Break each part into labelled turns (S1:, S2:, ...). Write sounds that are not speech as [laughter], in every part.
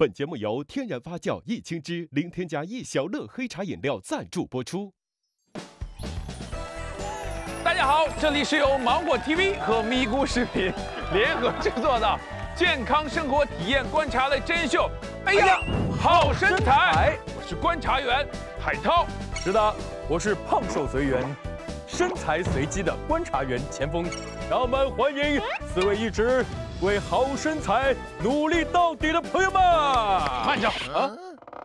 S1: 本节目由天然发酵益青汁零添加益小乐黑茶饮料赞助播出。
S2: 大家好，这里是由芒果 TV 和咪咕视频联合制作的健康生活体验观察类真人秀。哎呀，好身材！我是观察员海涛。
S3: 是的，我是胖瘦随缘、身材随机的观察员钱枫。让我们欢迎四位一直为好身材努力到底的朋友们。
S2: 慢着啊，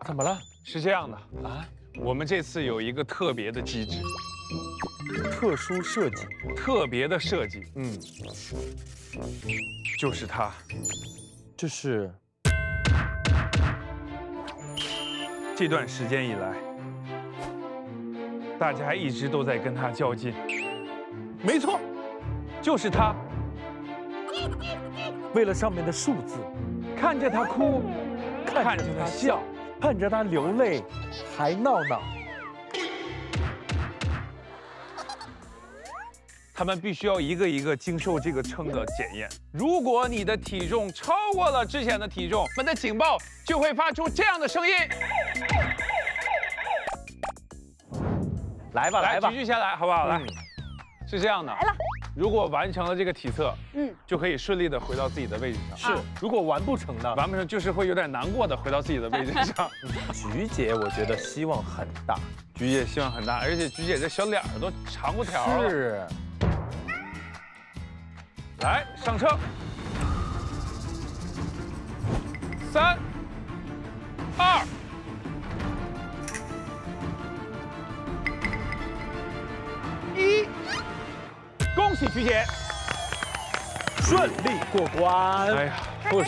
S3: 怎么了？
S2: 是这样的啊，我们这次有一个特别的机制，
S3: 特殊设计，
S2: 特别的设计，嗯，就是它。
S3: 这是
S2: 这段时间以来，大家一直都在跟他较劲。没错，就是他。
S3: 为了上面的数字，
S2: 看着他哭，
S3: 看着他笑，看着他流泪，还闹闹。
S2: 他们必须要一个一个经受这个秤的检验。如果你的体重超过了之前的体重，我们的警报就会发出这样的声音。
S3: 来吧，来吧，
S2: 继续先来，好不好？来，是这样的。
S4: 来了。
S2: 如果完成了这个体测，
S4: 嗯，
S2: 就可以顺利的回到自己的位置上。
S3: 是，如果完不成呢？
S2: 完不成就是会有点难过的回到自己的位置上。[laughs]
S3: 菊姐，我觉得希望很大。
S2: 菊姐希望很大，而且菊姐这小脸儿都长过条了。
S3: 是。
S2: 来上车，三、二、一，恭喜曲姐
S3: 顺利过关。哎呀，
S2: 付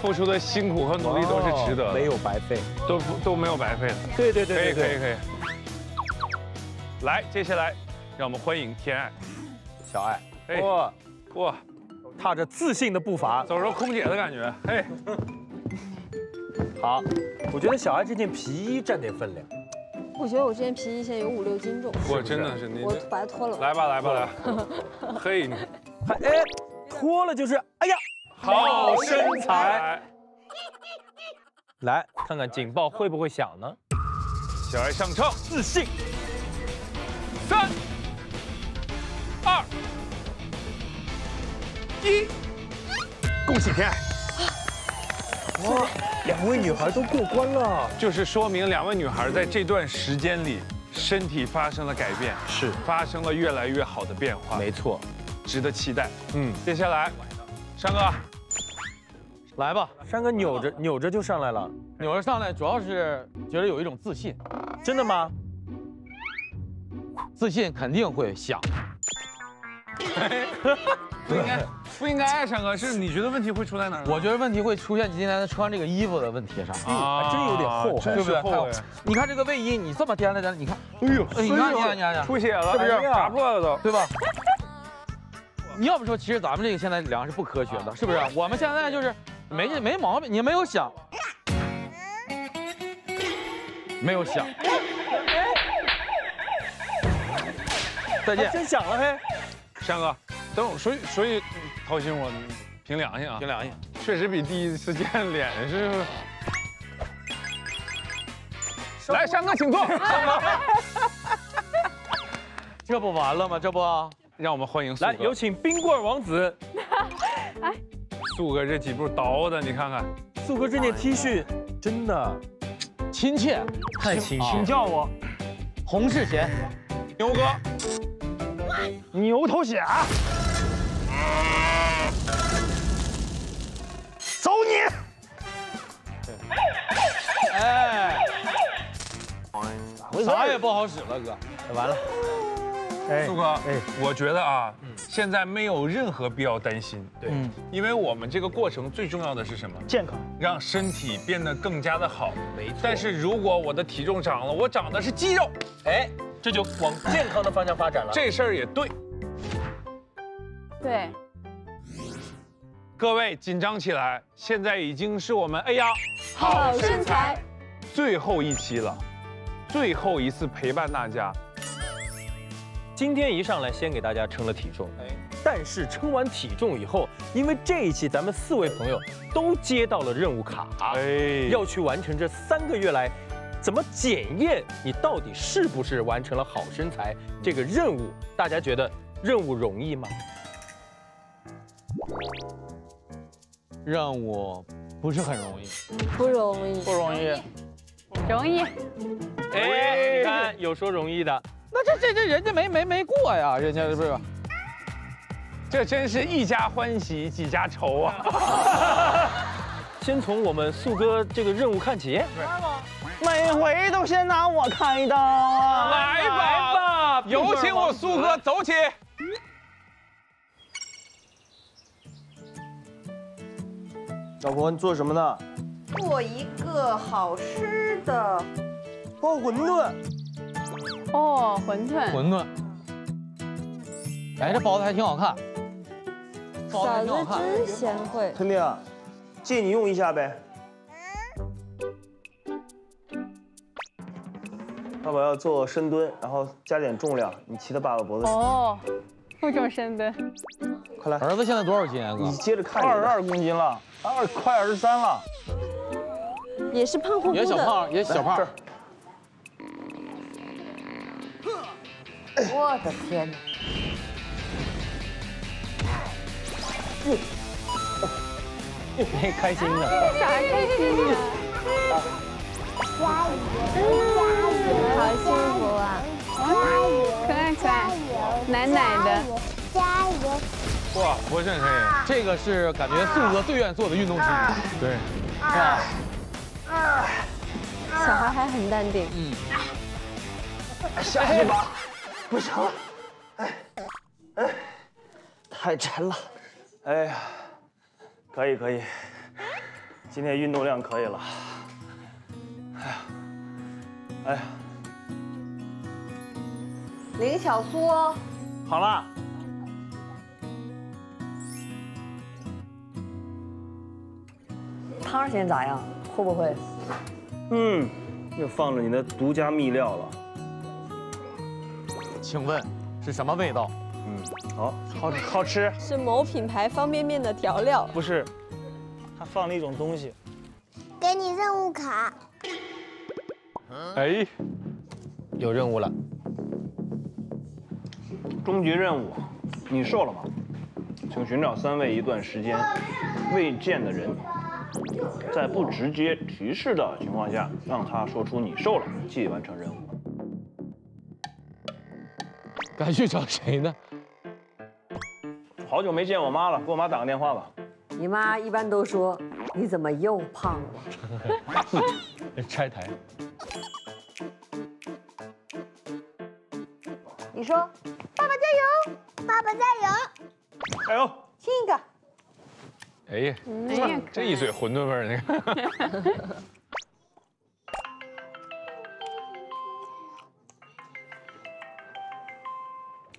S2: 付出的辛苦和努力都是值得的，
S3: 没有白费，
S2: 都都没有白费的。
S3: 对对对，
S2: 可以可以可以。来，接下来让我们欢迎天爱，
S3: 小爱，哇。哇，踏着自信的步伐，
S2: 走着空姐的感觉。嘿，[laughs]
S3: 好，我觉得小爱这件皮衣占点分量。
S4: 我觉得我这件皮衣现在有五六斤重。
S2: 我真的是，
S4: 我把它脱了。
S2: 来吧，来吧，来。[laughs] 嘿，你，
S3: 哎，脱了就是，哎呀，
S2: 好身材。
S3: 来看看警报会不会响呢？
S2: 小爱上秤，
S3: 自信。
S2: 三。二一，恭喜天爱！
S3: 哇，两位女孩都过关了，
S2: 就是说明两位女孩在这段时间里身体发生了改变，
S3: 是。
S2: 发生了越来越好的变化，
S3: 没错，
S2: 值得期待。嗯，接下来，山哥，
S3: 来吧，山哥扭着扭着就上来了，
S5: 扭着上来主要是觉得有一种自信，
S3: 真的吗？
S5: 自信肯定会响。[laughs]
S2: 不应该，不应该，山哥，是你觉得问题会出在哪儿？
S5: 我觉得问题会出现今天穿这个衣服的问题上
S3: 啊，还真有点厚，
S2: 对不对？
S5: 你看这个卫衣，你这么颠了颠，你看，哎呦，你看，你看，你看，
S2: 出血了，
S5: 是不是？
S2: 打破了都，
S5: 对吧？[laughs] 你要不说，其实咱们这个现在量是不科学的，是不是？我们现在就是没没毛病，你没有想，没有想，再见，
S3: 真想了嘿，
S2: 山哥。等会所以所以掏心我凭良心啊，
S5: 凭良心，
S2: 确实比第一次见脸是。来，山哥请坐。[laughs]
S5: 这不完了吗？这不，[laughs]
S2: 让我们欢迎
S3: 来，有请冰棍王子。[laughs]
S2: 哎，素哥这几步倒的，你看看，
S3: 素哥这件 T 恤真的
S5: 亲切，
S3: 太亲切。
S5: 请叫我洪世贤，
S2: 牛哥，
S5: 牛头侠。
S3: 走你！
S5: 哎，啥也不好使了，哥，
S3: 完了。
S2: 苏哥，哎，我觉得啊，现在没有任何必要担心，
S3: 对，
S2: 因为我们这个过程最重要的是什么？
S3: 健康，
S2: 让身体变得更加的好。
S3: 没错。
S2: 但是如果我的体重涨了，我长的是肌肉，
S3: 哎，这就往健康的方向发展了。
S2: 这事儿也对。
S4: 对，
S2: 各位紧张起来！现在已经是我们哎呀
S4: 好身材
S2: 最后一期了，最后一次陪伴大家。
S3: 今天一上来先给大家称了体重，哎，但是称完体重以后，因为这一期咱们四位朋友都接到了任务卡，
S2: 哎，
S3: 要去完成这三个月来怎么检验你到底是不是完成了好身材这个任务？大家觉得任务容易吗？
S5: 任务不是很容易，
S4: 不容易。
S5: 不容易。
S6: 容易。
S3: 哎，你看有说容易的，
S5: 那这这这人家没没没过呀，人家是不是？
S2: 这真是一家欢喜几家愁啊！[laughs]
S3: 先从我们素哥这个任务看起。
S7: 每回都先拿我开刀啊！
S2: 来吧，有请我苏哥走起。
S7: 老婆，你做什么呢？
S8: 做一个好吃的，
S7: 包馄饨。
S6: 哦，馄饨。
S5: 馄饨。哎，这包子还挺好看，包子还
S4: 嫂
S5: 挺好看。
S4: 子真贤惠。
S7: 陈婷，借你用一下呗。爸爸要做深蹲，然后加点重量，你骑到爸爸脖子上。
S6: 哦，负重深蹲。
S7: 快来，
S5: 儿子现在多少斤啊，哥
S7: 你？接着看。二十二公斤了，二快二十三了。
S4: 也是胖乎乎的。
S5: 也小胖，也小胖
S7: 这儿。
S8: 我的天哪！[laughs]
S7: 嘿，开心的。
S6: 小孩开心加油！
S4: 好幸福啊！
S6: 可爱可爱，奶奶的。
S2: 哇，不是很可以。
S5: 这个是感觉素哥最愿意做的运动之一。
S2: 对，
S5: 是吧？
S4: 小孩还很淡定。
S5: 嗯。
S7: 下去吧，不行了，哎，哎，太沉了，哎呀，可以可以，今天运动量可以了，哎呀，哎呀，
S8: 林小苏，
S7: 好了，
S8: 汤现在咋样？会不会？
S7: 嗯，又放了你的独家秘料了，
S5: 请问是什么味道？
S7: 嗯，好，好好吃，
S4: 是某品牌方便面的调料。
S7: 不是，他放了一种东西，
S9: 给你任务卡，
S2: 哎，
S3: 有任务了，
S7: 终极任务，你瘦了吗？请寻找三位一段时间未见的人，在不直接提示的情况下，让他说出你瘦了，即完成任务。
S5: 该去找谁呢？
S7: 好久没见我妈了，给我妈打个电话吧。
S8: 你妈一般都说你怎么又胖了？[laughs]
S3: 拆台。
S8: 你说
S9: 爸爸加油，爸爸加油。
S7: 加油！
S8: 亲一个。
S2: 哎呀，
S6: 哎呀，
S2: 这一嘴馄饨味儿那个。[laughs]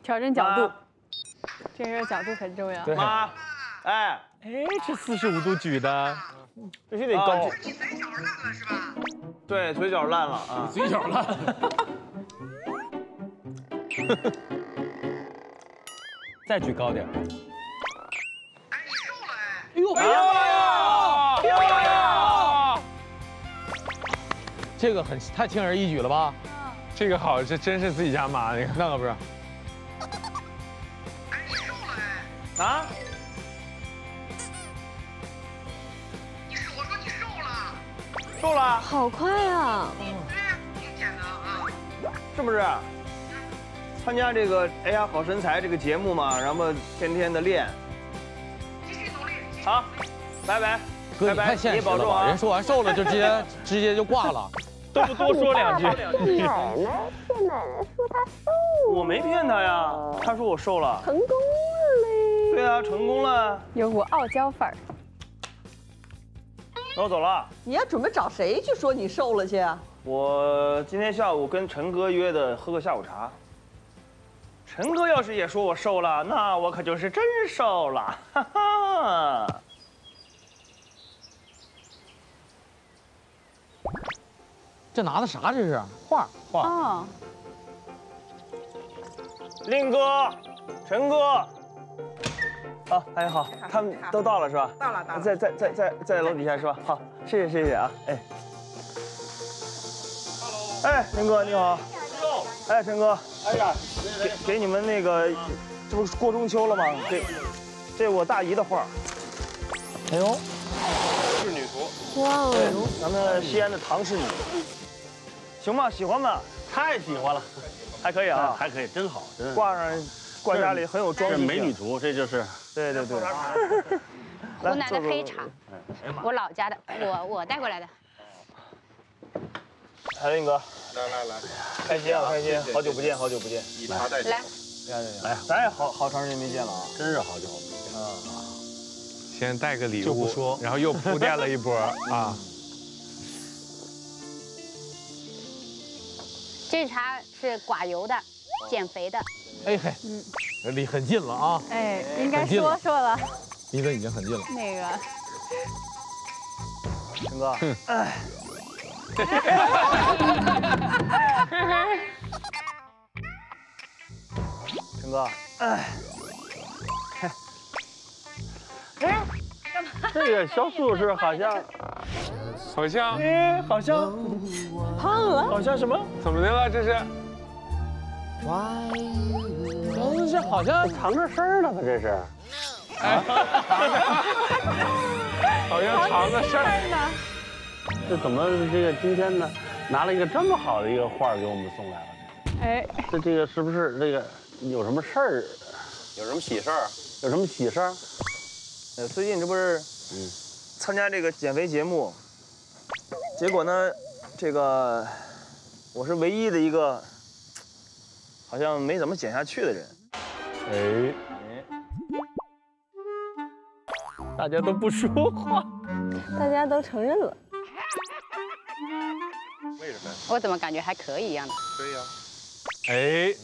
S6: 调整角度，这个角度很重要。
S7: 妈，哎，
S3: 哎，这四十五度举的，
S7: 必须得高。你嘴角烂了是吧？对，嘴角烂了啊。
S5: 嘴角烂。[laughs]
S3: 再举高点。
S5: 哎呦，哎呀妈呀！
S2: 哎呀，
S5: 这个很太轻而易举了吧？
S2: 这个好，这真是自己家妈那个。
S5: 那可不是。
S7: 啊？瘦了，
S4: 好快啊！
S7: 是不是？参加这个哎呀好身材这个节目嘛，然后天天的练。继续努力。好，拜拜。
S5: 哥，你太现实了吧？人说完瘦了就直接 [laughs] 直接就挂了。
S3: 都不多说两句。
S9: 奶奶，骗奶奶说她瘦，
S7: 我没骗他呀，他说我瘦了。
S9: 成功了嘞。
S7: 对啊，成功了。
S6: 有股傲娇范儿。
S7: 那我走了。
S8: 你要准备找谁去说你瘦了去啊？
S7: 我今天下午跟陈哥约的喝个下午茶。陈哥要是也说我瘦了，那我可就是真瘦了，哈哈。
S5: 这拿的啥？这是画画。
S6: 哦，
S7: 令哥，陈哥，好，哎好，他们都到了是吧？到了，到了。在在在在在楼底下是吧？好，谢谢谢谢啊，哎。哎，陈哥你好。哎，陈哥。哎呀，给给你们那个，这不是过中秋了吗？给，这我大姨的画。哎呦，
S2: 仕女图。
S10: 哇
S7: 对
S10: 哦，，
S7: 咱们西安的唐仕女。行吗？喜欢吗？
S11: 太喜欢了，
S7: 还可以啊，
S11: 还可以，真好，真是。
S7: 挂上挂家里很有装
S11: 这。美女图，这就是。
S7: 对对对。
S12: 湖南的黑
S7: 茶。
S12: 茶，我老家的，我我带过来的。
S7: 海林哥，
S2: 来来来，
S7: 开心啊开心，好久不见好久不见。
S2: 以茶代酒。
S12: 来，
S7: 来，咱也好好长时间没见了啊。
S11: 真是好久没见
S7: 啊。
S2: 先带个礼物，
S13: 说
S2: 然后又铺垫了一波 [laughs] 啊。
S12: 这茶是寡油的，减肥的。
S5: 哎嘿，离很近了啊，
S6: 哎，应该说说了
S5: 离得已经很近了。
S6: 那个。
S7: 陈哥，哎。陈哥，[laughs] 哎，
S11: 哎，这个小素是好像，
S2: 好像，
S7: 哎，好像
S10: 胖了，
S7: 好像什么？
S2: 怎么的了？这是？
S5: 这是好像
S11: 藏着事儿呢吧？这是。
S2: 好像藏着事儿呢。
S11: 这怎么这个今天呢，拿了一个这么好的一个画给我们送来了？
S6: 哎，
S11: 这这个是不是这个有什么事儿？
S2: 有什么喜事儿？
S11: 有什么喜事儿？
S7: 呃，最近这不是，嗯，参加这个减肥节目，结果呢，这个我是唯一的一个好像没怎么减下去的人。
S11: 哎，大家都不说话，
S14: 大家都承认了。
S2: 为什么呀？
S12: 我怎么感觉还可以一样的？
S2: 对呀。哎，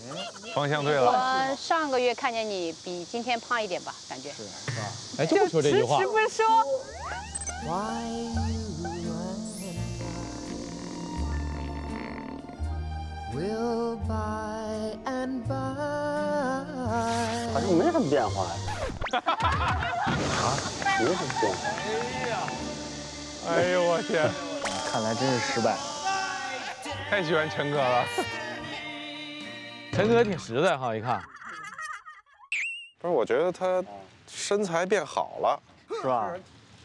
S2: 方向对了。
S12: 我上个月看见你比今天胖一点吧，感觉。是
S7: 吧？
S5: 哎，就说这句话。
S6: 迟迟不说。
S11: 好像没什么变化呀。啊，没什么变化。
S2: 哎呀，哎呦我天！
S7: 看来真是失败。
S2: 太喜欢陈哥了。
S5: 陈哥挺实在哈，一看。
S15: 不是，我觉得他身材变好了，
S7: 是吧？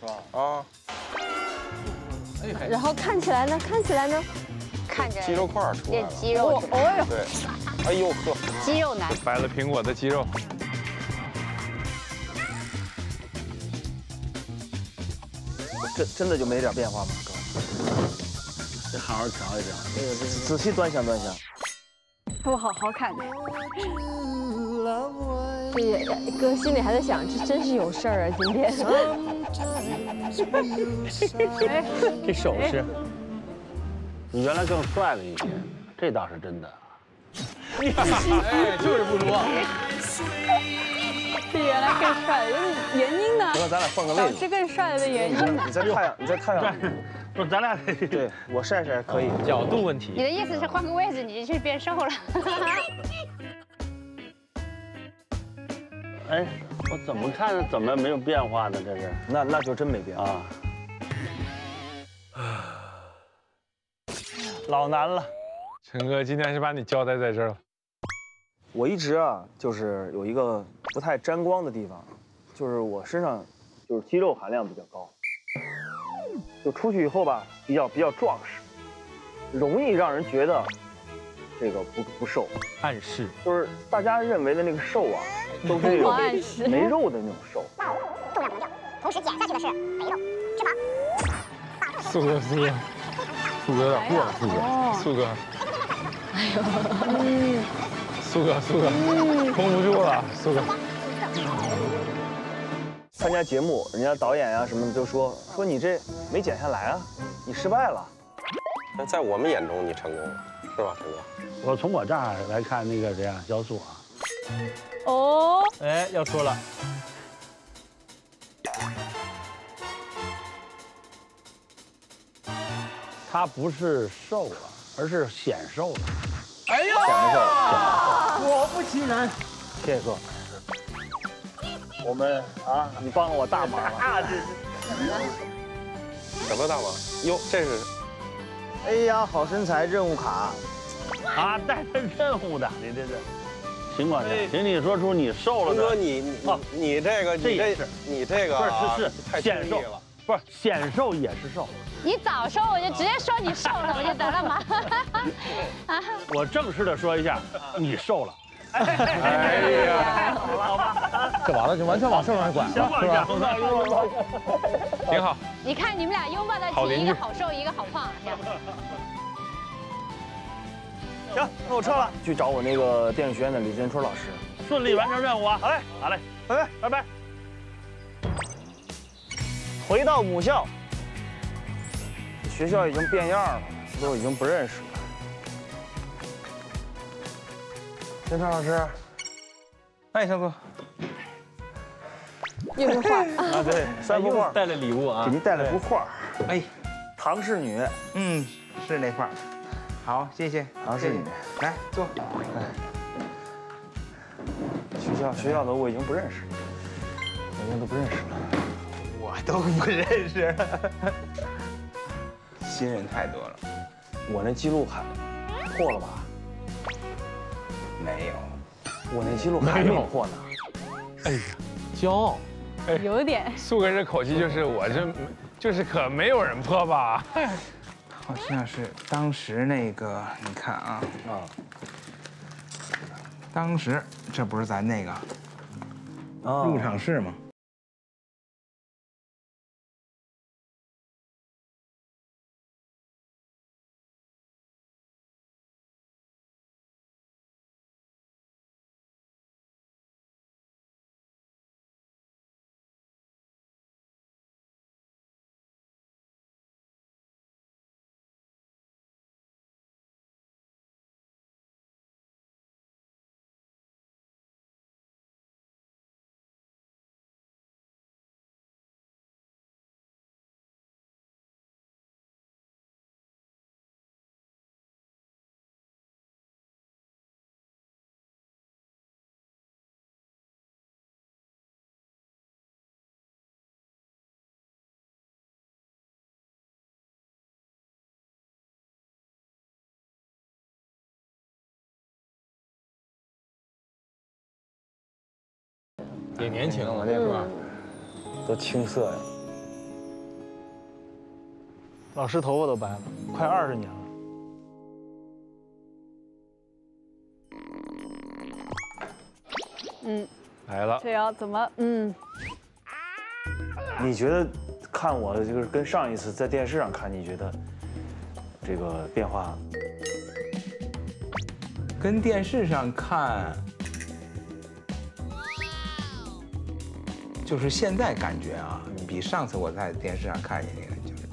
S15: 是吧？啊。
S14: 然后看起来呢？看起来呢？
S12: 看着
S15: 肌肉块出来。
S12: 肌肉。
S14: 哦哟。
S15: 对。哎呦呵。
S12: 肌肉男。
S2: 摆了苹果的肌肉。
S7: 真真的就没点变化吗，哥？
S11: 得好好瞧一瞧，
S7: 这个这仔细端详端详。
S6: 不好好看。
S14: 这也哥心里还在想，这真是有事儿啊，今天。[laughs]
S11: 这手势，你原来更帅了一些，这倒是真的。
S5: 哎，就是不说。
S6: 这原来更帅，原因呢？
S7: 行，咱俩换个位置。
S6: 这更帅的原因呢？
S7: 你在太阳，[laughs] 你在太阳。
S11: 不是，咱俩
S7: 对我晒晒可以。
S5: 角度问题。
S12: 你的意思是换个位置，你就变瘦了？[laughs]
S11: 哎，我怎么看怎么没有变化呢？这是，
S7: 那那就真没变
S11: 啊。
S7: 老难了。
S2: 陈哥今天是把你交代在这儿了。
S7: 我一直啊，就是有一个不太沾光的地方，就是我身上就是肌肉含量比较高，就出去以后吧，比较比较壮实，容易让人觉得这个不不瘦。
S5: 暗示
S7: 就是大家认为的那个瘦啊，[laughs] 都是那种没肉的那种瘦。
S16: 重量不掉，同时减下去的是肥肉、脂肪。
S2: 素哥，素哥，素哥有点过了，苏哥，苏哥。
S6: 哎呦，嗯。
S2: 苏哥，苏哥，控不住了，苏哥。
S7: 参加节目，人家导演呀什么的都说说你这没减下来啊，你失败了。
S15: 那在我们眼中你成功了，是吧，陈哥？
S11: 我从我这儿来看那个谁啊，焦素啊。
S6: 哦。
S5: 哎，要说了。
S11: 他不是瘦了，而是显瘦了。
S5: 哎呦，
S7: 显瘦，
S11: 果不其然，
S7: 谢谢哥。
S11: 我们啊，你帮了我大忙啊！这
S15: 什么大忙？哟，这是
S7: 哎呀，好身材任务卡，
S11: 啊，带着任务的，你这是。行吧，行，请你说出你瘦了的。
S15: 哥，你你你这个你这
S11: 这也是
S15: 你这个
S11: 是是
S15: 太
S11: 是显瘦
S15: 了。
S11: 不是显瘦也是瘦。
S12: 你早说我就直接说你瘦了，我就得了嘛。[laughs] 啊，
S11: 我正式的说一下，你瘦了。
S5: 哎呀，
S11: 好了好吧，
S5: 这完了就完全往瘦上拐了，是吧？[laughs]
S2: 挺好。
S12: 你看你们俩拥抱在一起，一个好瘦，一个好胖，这样。
S7: 行，那我撤了，去找我那个电影学院的李建春老师。
S11: 顺利完成任务啊！
S7: 好嘞，
S11: 好嘞，
S7: 拜拜。
S11: 拜拜。
S7: 回到母校，学校已经变样了，都已经不认识了。建春老师，
S5: 哎，小左，
S6: 又是画，[laughs]
S7: 啊，对，三幅画，
S17: 带了礼物啊。
S7: 给您带了幅画，
S18: 哎，
S7: 唐氏女，
S18: 嗯，是那块儿。好，谢谢。
S7: 唐氏女，
S18: 来坐。
S7: 学校学校的我已经不认识，我已经都不认识了。
S18: 我都不认识，[laughs] 新人太多了。
S7: 我那记录卡破了吧？
S18: 没有，
S7: 我那记录还没破呢。
S2: 哎呀，骄傲。
S6: 有点。
S2: 苏哥这口气就是 [laughs] 我这，就是可没有人破吧？
S18: 好像是当时那个，你看啊，
S7: 啊，
S18: 当时这不是咱那个
S7: 啊
S18: 入场式吗？
S17: 也年轻
S7: 我那会儿都青涩呀。老师头发都白了，快二十年了。
S6: 嗯，
S2: 来了。
S6: 这瑶怎么？嗯，
S7: 你觉得看我就是跟上一次在电视上看，你觉得这个变化？
S18: 跟电视上看，就是现在感觉啊，比上次我在电视上看见那个就是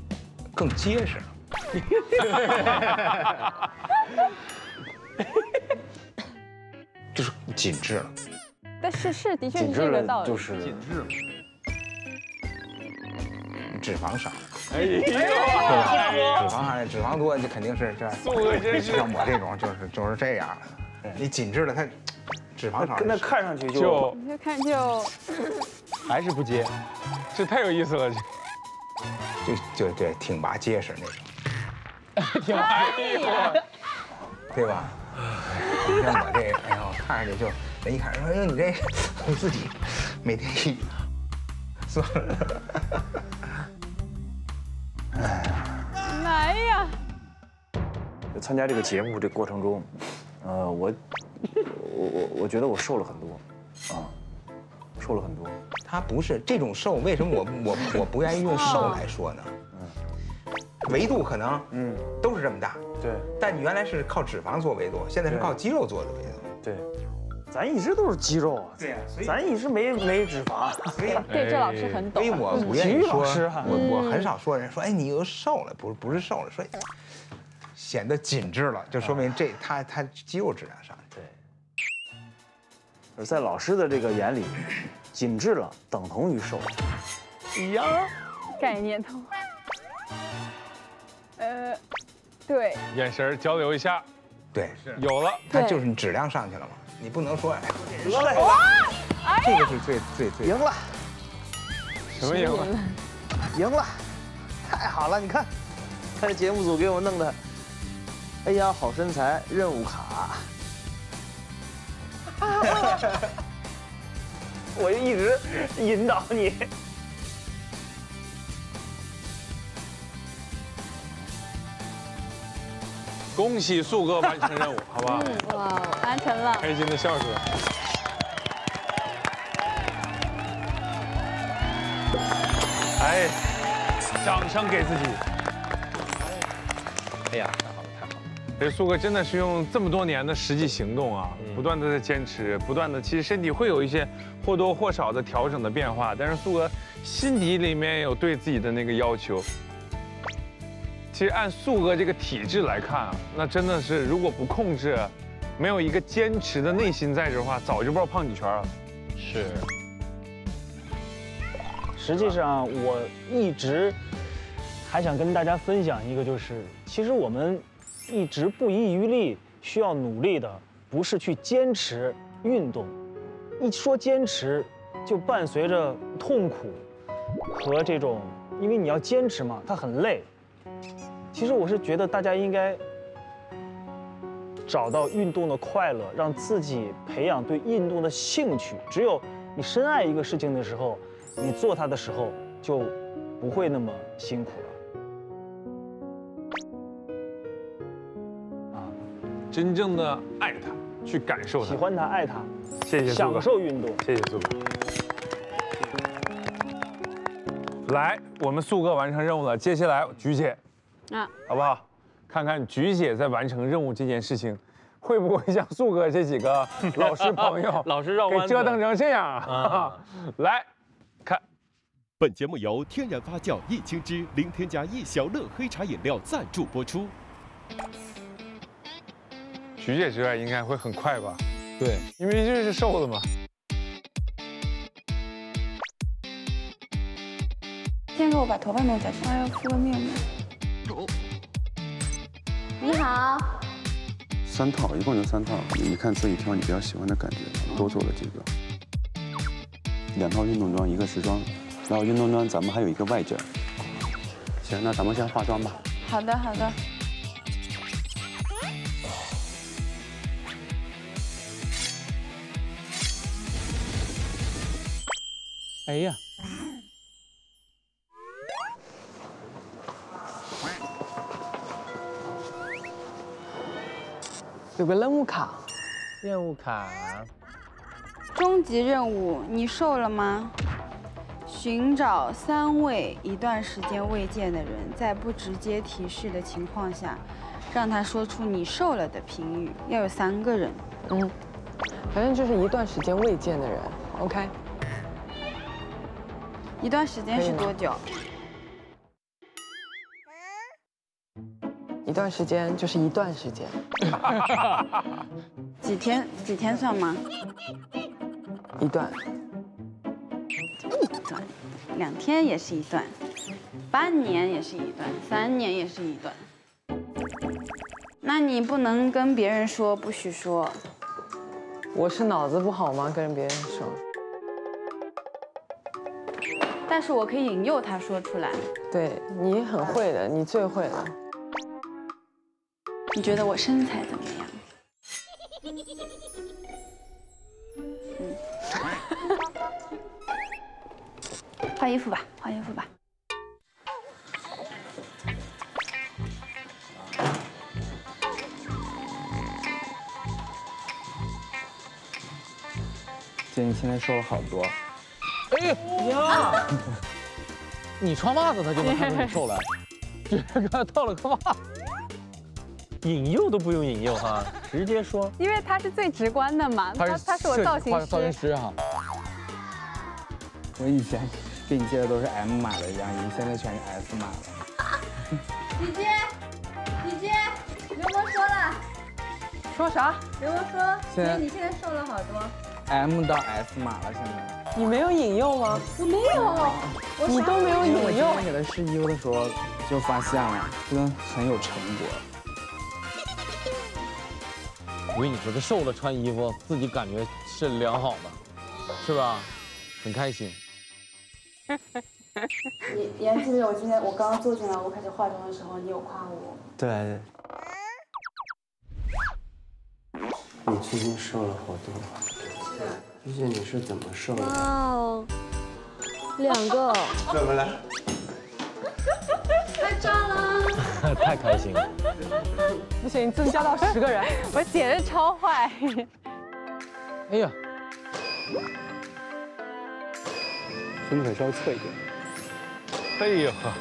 S18: 更结实了。[laughs] 就是紧致了，
S6: 但是是的确是
S7: 紧致了
S6: 这个道理。
S7: 就是
S18: 紧致了，脂肪少。
S2: 哎呦，
S18: 对吧？脂肪还脂肪多，就肯定是这。
S2: 宋哥真是
S18: 像我这种，就是就是这样。你紧致了，它脂肪少。
S7: 那看上去就
S2: 就
S6: 看就 [laughs]
S2: 还是不接，这太有意思了，
S18: 就就对，挺拔结实那种，[laughs]
S2: 这挺哎呦，
S18: 对吧？你看我这个，哎呦，看上去就人一看说，哎呦，你这我自己每天一算了。
S6: 哎呀来呀！
S7: 参加这个节目这过程中，呃，我我我我觉得我瘦了很多，啊，瘦了很多。
S18: 他不是这种瘦，为什么我我我不愿意用瘦来说呢？嗯维度可能嗯都是这么大，
S7: 对，
S18: 但你原来是靠脂肪做维度，现在是靠肌肉做的维度。
S7: 对，咱一直都是肌肉啊，
S18: 对呀，所以
S7: 咱一直没没脂肪，
S18: 所以
S6: 对，这老师很懂。
S18: 所以我不愿意
S7: 体育老
S18: 说
S7: 师，
S18: 我我很少说人说，哎，你又瘦了，不是不是瘦了，说显得紧致了，就说明这他他肌肉质量上去。
S7: 对。而在老师的这个眼里，紧致了等同于瘦。
S6: 呀，概念头。呃，对，
S2: 眼神交流一下，
S18: 对，
S2: 有了，
S18: 它就是你质量上去了嘛，你不能说哎，
S7: 得嘞，
S19: 这个是最最最
S7: 赢了，
S2: 什么赢了？
S7: 赢了，太好了！你看，看这节目组给我弄的，哎呀，好身材任务卡。[laughs] 我就一直引导你。
S2: 恭喜素哥完成任务，好不好？
S6: 哇，完成了！
S2: 开心的笑出来。哎，掌声给自己。
S5: 哎呀，
S2: 素哥真的是用这么多年的实际行动啊，不断的在坚持，不断的，其实身体会有一些或多或少的调整的变化，但是素哥心底里面有对自己的那个要求。其实按素哥这个体质来看啊，那真的是如果不控制，没有一个坚持的内心在这的话，早就不知道胖几圈了。
S5: 是。
S7: 实际上，我一直还想跟大家分享一个，就是其实我们一直不遗余力需要努力的，不是去坚持运动。一说坚持，就伴随着痛苦和这种，因为你要坚持嘛，它很累。其实我是觉得大家应该找到运动的快乐，让自己培养对运动的兴趣。只有你深爱一个事情的时候，你做它的时候就不会那么辛苦
S2: 真正的爱它，去感受它，
S7: 喜欢它，爱它，
S2: 谢谢
S7: 享受运动，
S2: 谢谢苏哥。来，我们素哥完成任务了，接下来菊姐。啊，好不好？看看菊姐在完成任务这件事情，会不会像素哥这几个 [laughs] 老师朋友 [laughs]
S5: 老师绕
S2: 给折腾成这样啊？[laughs] 来看，
S20: 本节目由天然发酵一青汁零添加一小乐黑茶饮料赞助播出。
S2: 菊姐之外应该会很快吧？
S5: 对，
S2: 因为这是瘦的嘛。
S6: 先给我把头发弄下去，还要敷个面膜。
S12: 你好，
S21: 三套，一共就三套，你看自己挑你比较喜欢的感觉，多做了几个。两套运动装，一个时装，然后运动装咱们还有一个外卷。行，那咱们先化妆吧。
S6: 好的，好的。
S5: 哎呀。
S22: 有个任务卡，
S5: 任务卡。
S6: 终极任务，你瘦了吗？寻找三位一段时间未见的人，在不直接提示的情况下，让他说出你瘦了的评语。要有三个人。嗯，
S22: 反正就是一段时间未见的人。OK。
S6: 一段时间是多久？
S22: 一段时间就是一段时间，[laughs]
S6: 几天几天算吗？
S22: 一段，
S6: 一段，两天也是一段，半年也是一段，三年也是一段。那你不能跟别人说，不许说。
S22: 我是脑子不好吗？跟别人说。
S6: 但是我可以引诱他说出来。
S22: 对你很会的，你最会了。
S6: 你觉得我身材怎么样？嗯，换衣服吧，换衣服吧。
S19: 姐，你现在瘦了好多。
S5: 哎呀！你穿袜子他就能看出你瘦了，居然给他套了个袜。引诱都不用引诱哈，直接说。
S6: 因为他是最直观的嘛，他他是我造型师。
S5: 造型师哈。
S19: 我以前给你借的都是 M 码的样衣，现在全是 S 码了。
S12: 姐姐，姐姐，刘萌说了。
S22: 说啥？
S12: 刘萌说，姐你现在瘦了好多。
S19: M 到 S 码了，现在。
S22: 你没有引诱吗？
S12: 我没有，
S22: 你都没有引诱。我今
S19: 天给他试衣服的时候就发现了，真的很有成果。
S5: 我跟你说，这瘦了穿衣服，自己感觉是良好的。是吧？很开心。[laughs]
S6: 你你还记得我今天我刚刚坐进来，我开始化妆的时候，你有夸我？
S7: 对。你最近瘦了好多。最近你是怎么瘦的？
S14: 哦，两个。
S7: 怎么了？[laughs]
S6: 拍照了。[laughs]
S5: 太开心了。
S22: 不行，增加到十个人，[laughs]
S6: 我姐是超坏。
S5: 哎呀，
S21: 身腿稍微侧一点。
S2: 哎呦呵。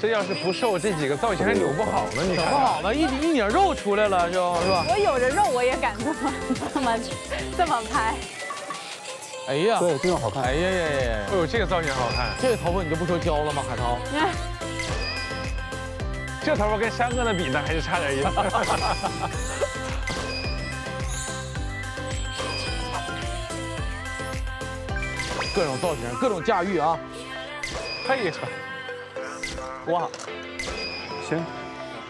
S2: 这要是不瘦，这几个造型还扭不好呢。你
S5: 整不好呢，一一点肉出来了，就是吧？
S6: 我有着肉，我也敢这么这么这么拍。
S5: 哎呀，
S21: 对，这个好看。
S5: 哎呀呀呀！
S2: 哎呦，这个造型好看。
S5: 这个头发你就不说焦了吗，海涛？[laughs]
S2: 这头发跟山哥的比，呢还是差点意思。[laughs]
S5: 各种造型，各种驾驭啊！
S2: 嘿呀，
S5: 哇，
S21: 行，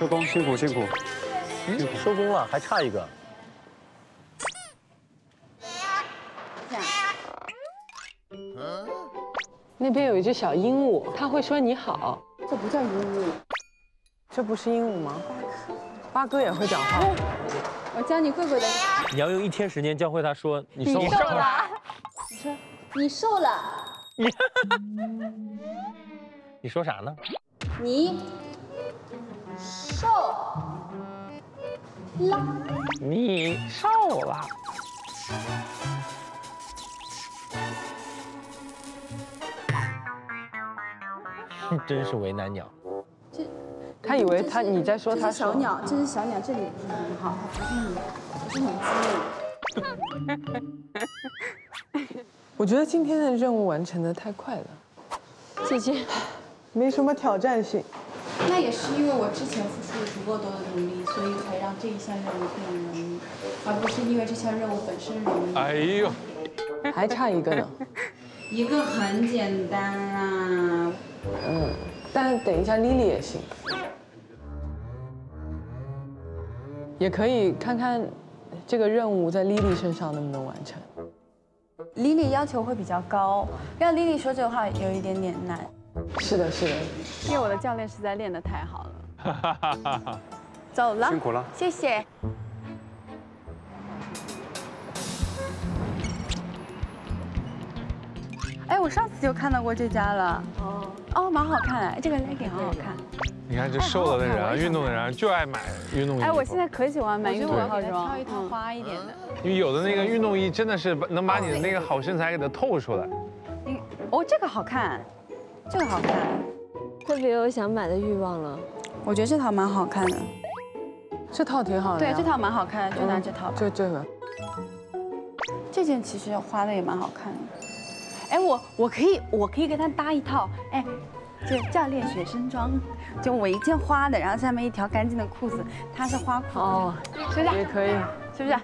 S21: 收工，辛苦辛苦。
S5: 嗯，收工了，还差一个。
S22: 那边有一只小鹦鹉，它会说你好。
S6: 这不叫鹦鹉，
S22: 这不是鹦鹉吗？[laughs] 八哥也会讲话。
S6: 我教你会会的。
S5: 你要用一天时间教会他说你瘦
S6: 你瘦了。你说你瘦了。
S5: 你 [laughs] 你说啥呢？
S6: 你瘦了。
S5: 你瘦了。[laughs] 真是为难鸟。
S6: 这，
S22: 他以为他你在说他
S6: 小鸟，这是小鸟，这里很好，不是你，不是很滋
S22: 润。[laughs] 我觉得今天的任务完成的太快了，
S14: 姐姐，
S22: 没什么挑战性。
S6: 那也是因为我之前付出了足够多的努力，所以才让这一项任务变容易，而不是因为这项任务本身容易。
S2: 哎呦，
S22: 还差一个呢。
S6: 一个很简单啊。
S22: 嗯，但等一下，Lily 也行，也可以看看这个任务在 Lily 身上能不能完成。
S6: Lily 要求会比较高，让 Lily 说这个话有一点点难。
S22: 是的，是的，
S6: 因为我的教练实在练得太好了。[laughs] 走了，
S21: 辛苦了，
S6: 谢谢。哎，我上次就看到过这家了。哦，哦，蛮好看哎，这个 legging 很好看。
S2: 你看这瘦了的人啊，运动的人就爱买运动衣。
S6: 哎，我现在可喜欢买运动套装，
S14: 挑一套花一点的。
S2: 因为有的那个运动衣真的是能把你的那个好身材给它透出来。
S6: 嗯，哦，这个好看，这个好看，
S14: 会不会有想买的欲望了。
S6: 我觉得这套蛮好看的，
S22: 这套挺好的。
S6: 对，这套蛮好看的，就拿这套吧。
S22: 就这个，
S6: 这件其实花的也蛮好看的。哎，我我可以我可以跟他搭一套，哎，就教练学生装，就我一件花的，然后下面一条干净的裤子，它是花裤。
S22: 哦，
S6: 是不是？
S22: 也可以，
S6: 是不是？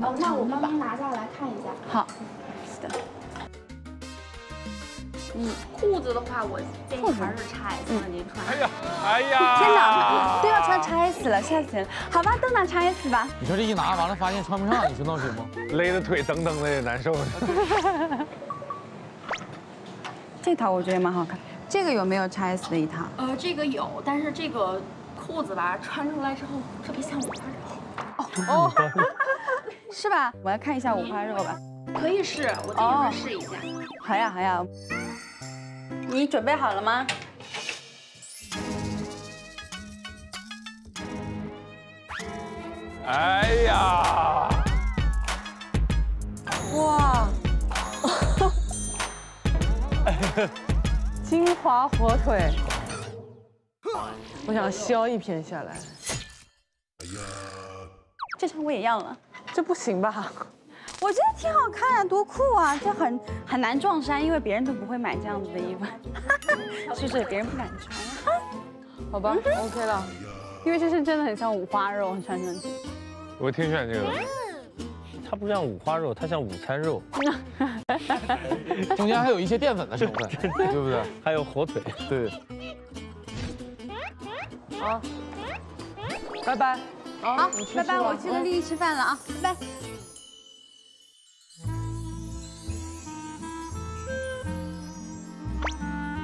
S16: 哦，那我帮您拿下来看一下。
S6: 好。
S16: 嗯，裤子的话，我建议还是 XS 的您穿。
S2: 哎呀，哎呀！
S6: 天哪，都要穿 XS 了，吓死人！好吧，都拿 XS 吧。
S5: 你说这一拿完了，发现穿不上，你说闹心不？
S2: 勒得腿蹬蹬的也难受。
S6: 这套我觉得也蛮好看，这个有没有 XS 的一套？
S16: 呃，这个有，但是这个裤子吧，穿出来之后特别像五花肉。
S6: 哦，[laughs] 是吧？我来看一下五花肉吧。
S16: 可以试，我等一会儿试一下。
S6: 好呀，好呀。你准备好了吗？
S2: 哎呀！
S22: 哇！[laughs] 金华火腿，我想削一片下来。
S6: 这张我也要了，
S22: 这不行吧？
S6: 我觉得挺好看啊，多酷啊！这很很难撞衫，因为别人都不会买这样子的衣服，[laughs] 是不是？别人不敢穿。
S22: 好吧，OK 了。
S6: 因为这是真的很像五花肉，穿上去。
S2: 我挺喜欢这个的。
S5: 它不像五花肉，它像午餐肉。
S3: 中间还有一些淀粉的成分，[laughs] 对不对？
S5: 还有火腿，
S3: 对。
S22: 好。拜拜。
S6: 好，拜拜，我去跟丽丽吃饭了啊，拜拜。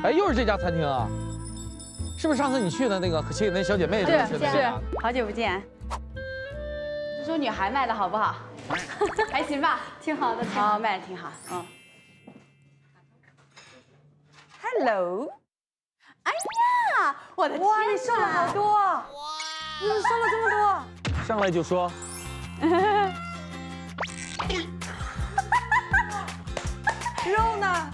S3: 哎，又是这家餐厅啊？是不是上次你去的那个请那小姐妹
S6: 是
S3: 去的？
S6: 是，好久不见。这说女孩卖的好不好？[laughs] 还行吧，
S12: 挺好的，
S6: 好，卖的挺好。嗯。Hello。哎呀，我的天！
S10: 哇，你瘦了好多！哇，你瘦了这么多？
S5: 上来就说，[laughs]
S10: 肉呢？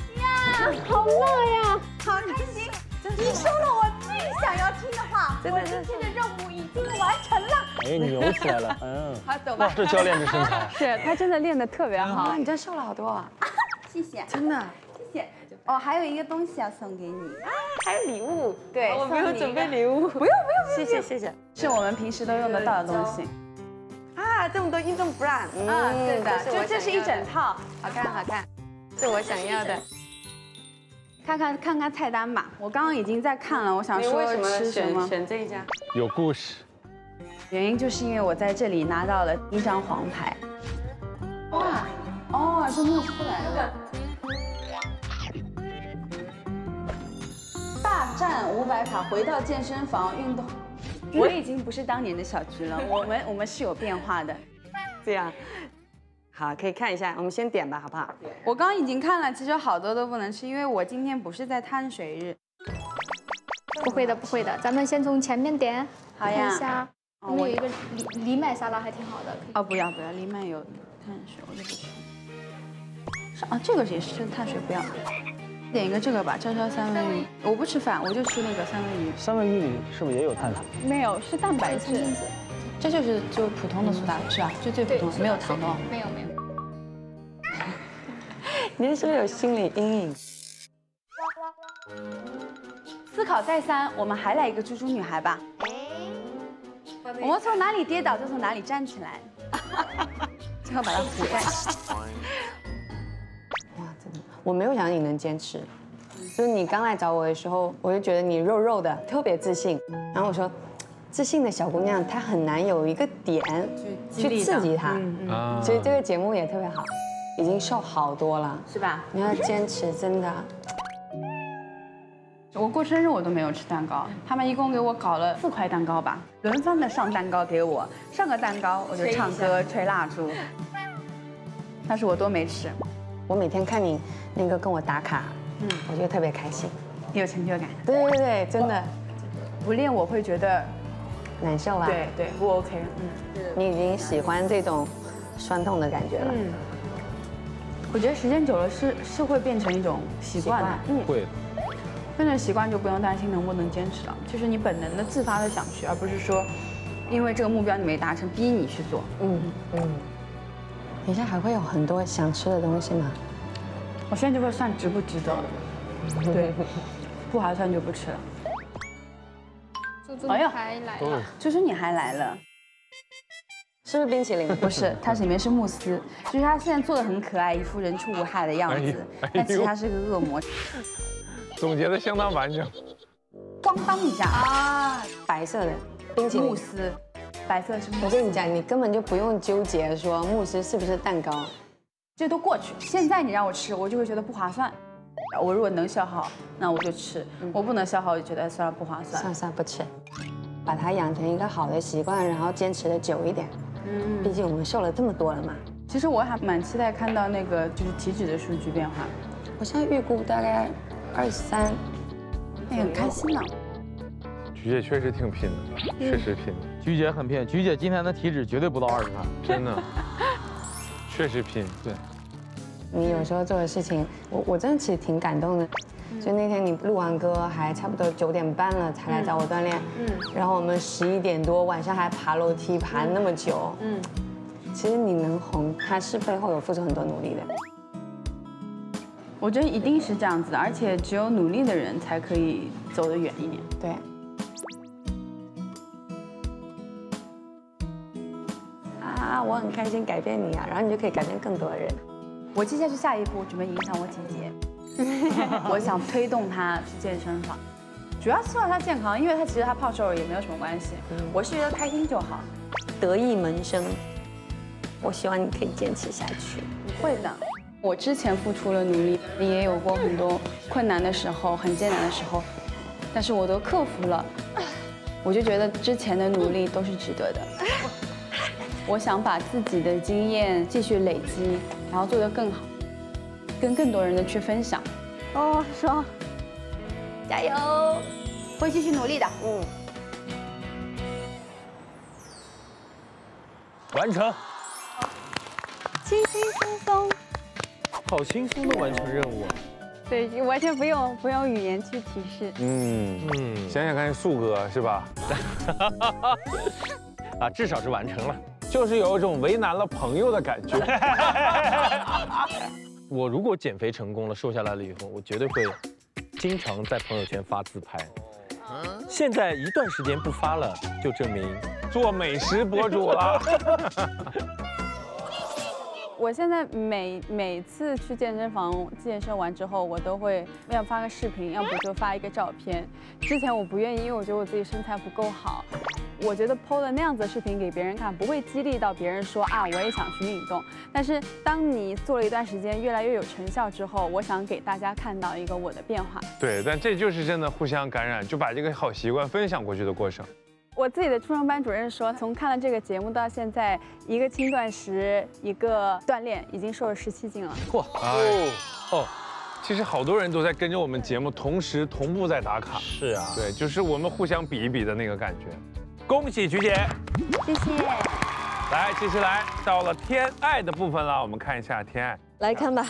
S12: 呀，好辣呀！
S6: 好开心！你说了我最想要听的话，我今天的任务已经完成了。
S5: 哎，扭起来了，[laughs] 嗯。
S6: 好，走吧。
S5: 哇，这教练的身材。[laughs]
S6: 是他真的练得特别好。
S10: 哇你真瘦了好多啊！[laughs]
S6: 谢谢，
S10: 真的。
S6: 谢谢。哦，还有一个东西要送给你
S10: 啊，还有礼物。
S6: 对，
S10: 我没有准备礼物。
S6: 不用不用不用，
S10: 谢谢谢谢，
S6: 是我们平时都用得到的东西。
S10: 啊，这么多运动 bra，
S6: 啊，对的，就这是一整套，
S10: 好看好看，是我想要的。
S6: 看看看看菜单吧，我刚刚已经在看了，我想说吃什么？
S10: 选这一家。
S2: 有故事。
S6: 原因就是因为我在这里拿到了一张黄牌。哇，哦，这露出来了。大战五百卡，回到健身房运动。我已经不是当年的小菊了，我们我们是有变化的。
S10: 这样，好，可以看一下，我们先点吧，好不好？
S6: 我刚刚已经看了，其实好多都不能吃，因为我今天不是在碳水日。
S12: 不会的，不会的，咱们先从前面点。
S6: 好呀。
S12: 看一下，我们有一个藜藜麦沙拉还挺好的。
S6: 哦，不要不要，藜麦有碳水，我就不吃。啊，这个也是碳水，不要。点一个这个吧，叉烧三文鱼。我不吃饭，我就吃那个三文鱼。
S5: 三文鱼里是不是也有碳水？
S6: 没有，是蛋白质。这就是就普通的苏打是吧？就最普通，没有糖的。
S12: 没有没有。
S10: 您是不是有心理阴影？
S6: 思考再三，我们还来一个猪猪女孩吧。我们从哪里跌倒就从哪里站起来。[laughs] 最后把它覆盖。[laughs]
S10: 我没有想到你能坚持，就是你刚来找我的时候，我就觉得你肉肉的，特别自信。然后我说，自信的小姑娘她很难有一个点去刺激她，所以这个节目也特别好，已经瘦好多了，
S6: 是吧？
S10: 你要坚持，真的。
S6: 我过生日我都没有吃蛋糕，他们一共给我搞了四块蛋糕吧，轮番的上蛋糕给我，上个蛋糕我就唱歌吹蜡烛，但是我都没吃。
S10: 我每天看你那个跟我打卡，嗯，我觉得特别开心，
S6: 有成就感。
S10: 对对对，真的，
S6: 不练我会觉得
S10: 难受啊。
S6: 对对，不 OK。嗯，
S10: 你已经喜欢这种酸痛的感觉了。嗯，
S6: 我觉得时间久了是是会变成一种习惯的。
S3: 嗯，会。
S6: 变成习惯就不用担心能不能坚持了，就是你本能的自发的想去，而不是说因为这个目标你没达成逼你去做。嗯嗯。
S10: 等一下还会有很多想吃的东西吗？
S6: 我现在就会算值不值得，对，[laughs] 不划算就不吃了。
S12: 猪猪你还来了，
S6: 猪猪你还来了，
S10: 是不是冰淇淋？[laughs]
S6: 不是，它里面是慕斯，就是它现在做的很可爱，一副人畜无害的样子，但其实它是个恶魔。
S2: 总结的相当完整。
S6: 咣当一下啊，
S10: 白色的冰淇淋
S6: 慕斯。白色是慕斯。
S10: 我跟你讲，你根本就不用纠结说慕斯是不是蛋糕，
S6: 这都过去。现在你让我吃，我就会觉得不划算。我如果能消耗，那我就吃；我不能消耗，我就觉得算了不划算。
S10: 算算不吃，把它养成一个好的习惯，然后坚持的久一点。嗯，毕竟我们瘦了这么多了嘛。
S6: 其实我还蛮期待看到那个就是体脂的数据变化。
S10: 我现在预估大概二三，
S6: 哎，很开心呢。
S2: 菊姐确实挺拼的，确实拼。
S3: 菊姐很拼，菊姐今天的体脂绝对不到二十磅，
S2: 真的，[laughs] 确实拼。
S3: 对，
S10: 你有时候做的事情，我我真的其实挺感动的。就那天你录完歌，还差不多九点半了才来找我锻炼，嗯，然后我们十一点多晚上还爬楼梯爬那么久，嗯，其实你能红，他是背后有付出很多努力的。
S6: 我觉得一定是这样子的，而且只有努力的人才可以走得远一点。
S10: 对。啊，我很开心改变你啊，然后你就可以改变更多的人。
S6: 我接下去下一步准备影响我姐姐，[laughs] 我想推动他去健身房。主要希望他健康，因为他其实他胖瘦也没有什么关系，我是觉得开心就好。
S10: 得意门生，我希望你可以坚持下去。
S6: 会的，我之前付出了努力，也有过很多困难的时候，很艰难的时候，但是我都克服了，我就觉得之前的努力都是值得的。[laughs] 我想把自己的经验继续累积，然后做得更好，跟更多人的去分享。
S12: 哦，说！
S6: 加油，会继续努力的。嗯。
S13: 完成，
S12: 轻轻松松，
S13: 好轻松的完成任务啊！
S6: 对，完全不用不用语言去提示。
S2: 嗯嗯，想想看，素哥是吧？[laughs]
S5: 啊，至少是完成了，
S2: 就是有一种为难了朋友的感觉。[laughs]
S5: 我如果减肥成功了，瘦下来了以后，我绝对会经常在朋友圈发自拍。现在一段时间不发了，就证明
S2: 做美食博主了。[laughs]
S6: 我现在每每次去健身房健身完之后，我都会要发个视频，要不就发一个照片。之前我不愿意，因为我觉得我自己身材不够好。我觉得 PO 了那样子的视频给别人看，不会激励到别人说啊，我也想去运动。但是当你做了一段时间，越来越有成效之后，我想给大家看到一个我的变化。
S2: 对，但这就是真的互相感染，就把这个好习惯分享过去的过程。
S6: 我自己的初中班主任说，从看了这个节目到现在，一个轻断食，一个锻炼，已经瘦了十七斤了。嚯！
S2: 哦哦，其实好多人都在跟着我们节目同时同步在打卡。
S5: 是啊，
S2: 对，就是我们互相比一比的那个感觉。恭喜菊姐，
S12: 谢谢。
S2: 来，接下来到了天爱的部分了，我们看一下天爱。
S14: 来看吧。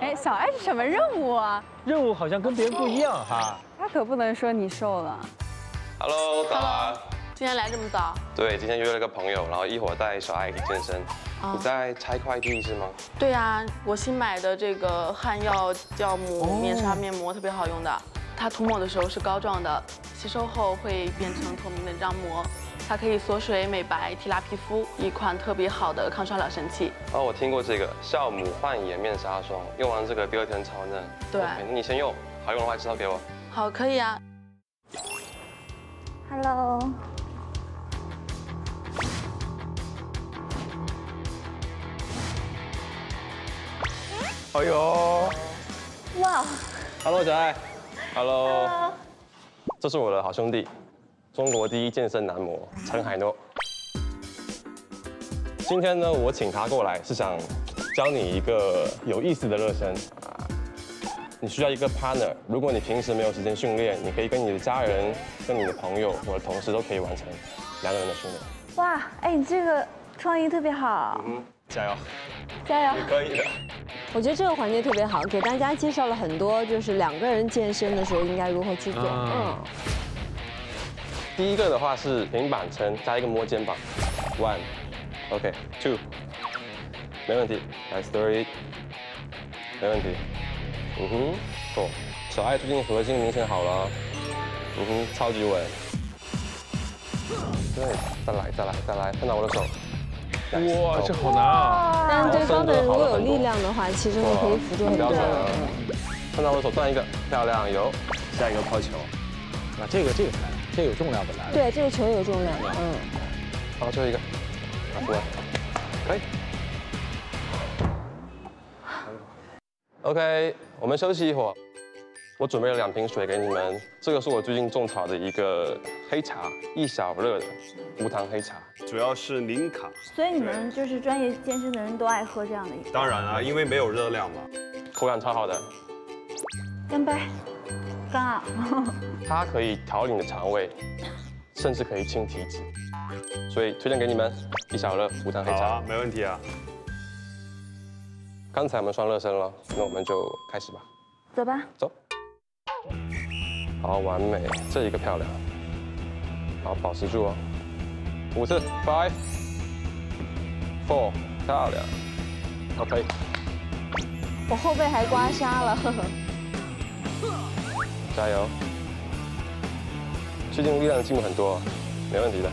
S6: 哎，小爱是什么任务啊？
S5: 任务好像跟别人不一样哈。
S6: 他可不能说你瘦了。
S23: Hello，早安。
S16: 今天来这么早？
S23: 对，今天约了个朋友，然后一会儿带小艾去健身。你在拆快递是吗？
S16: 对啊，我新买的这个汉药酵母面纱面膜特别好用的，它涂抹的时候是膏状的，吸收后会变成透明的这张膜，它可以锁水、美白、提拉皮肤，一款特别好的抗衰老神器。
S23: 哦，我听过这个酵母焕颜面纱霜，用完这个第二天超嫩。
S16: 对
S23: 你先用，好用的话介绍给我。
S16: 好，可以啊。
S12: Hello，
S23: 哎呦。
S12: 哇
S23: ，，Hello 小爱，Hello，这是我的好兄弟，中国第一健身男模陈海诺。今天呢，我请他过来是想教你一个有意思的热身。啊。你需要一个 partner，如果你平时没有时间训练，你可以跟你的家人、跟你的朋友或者同事都可以完成两个人的训练。
S12: 哇，哎，你这个创意特别好，
S23: 嗯，加油，
S12: 加油！
S23: 可以。的。
S14: 我觉得这个环节特别好，给大家介绍了很多，就是两个人健身的时候应该如何去做。嗯，
S23: 第一个的话是平板撑加一个摸肩膀，one，OK，two，没问题，nice three，没问题，嗯哼，four，小爱最近核心明显好了，嗯哼，超级稳，对，再来再来再来，看到我的手，
S2: 哇，这好难啊！
S14: 但对方的人如果有力量的话，其实是可以辅助很多
S23: 标准
S14: 人。
S23: 啊，看到我的手断一个，漂亮，有，下一个抛球，
S5: 啊，这个这个难，这有重量的难。
S14: 对，这个球有重量的，嗯。
S23: 好，最后一个，拿出来，可以。OK，我们休息一会儿。我准备了两瓶水给你们，这个是我最近种草的一个黑茶，一小热的无糖黑茶，
S15: 主要是零卡。
S12: 所以你们就是专业健身的人都爱喝这样的饮料。
S15: 当然啊，因为没有热量嘛。
S23: 口感超好的，
S12: 干杯！干啊！[laughs]
S23: 它可以调理你的肠胃，甚至可以清体脂，所以推荐给你们一小热无糖黑茶。
S15: 好啊，没问题啊。
S23: 刚才我们算热身了，那我们就开始吧。
S12: 走吧。
S23: 走。好，完美，这一个漂亮。好，保持住哦。五次，five, four，漂亮。OK，
S14: 我后背还刮痧了。
S23: 加油。最近力量进步很多，没问题的。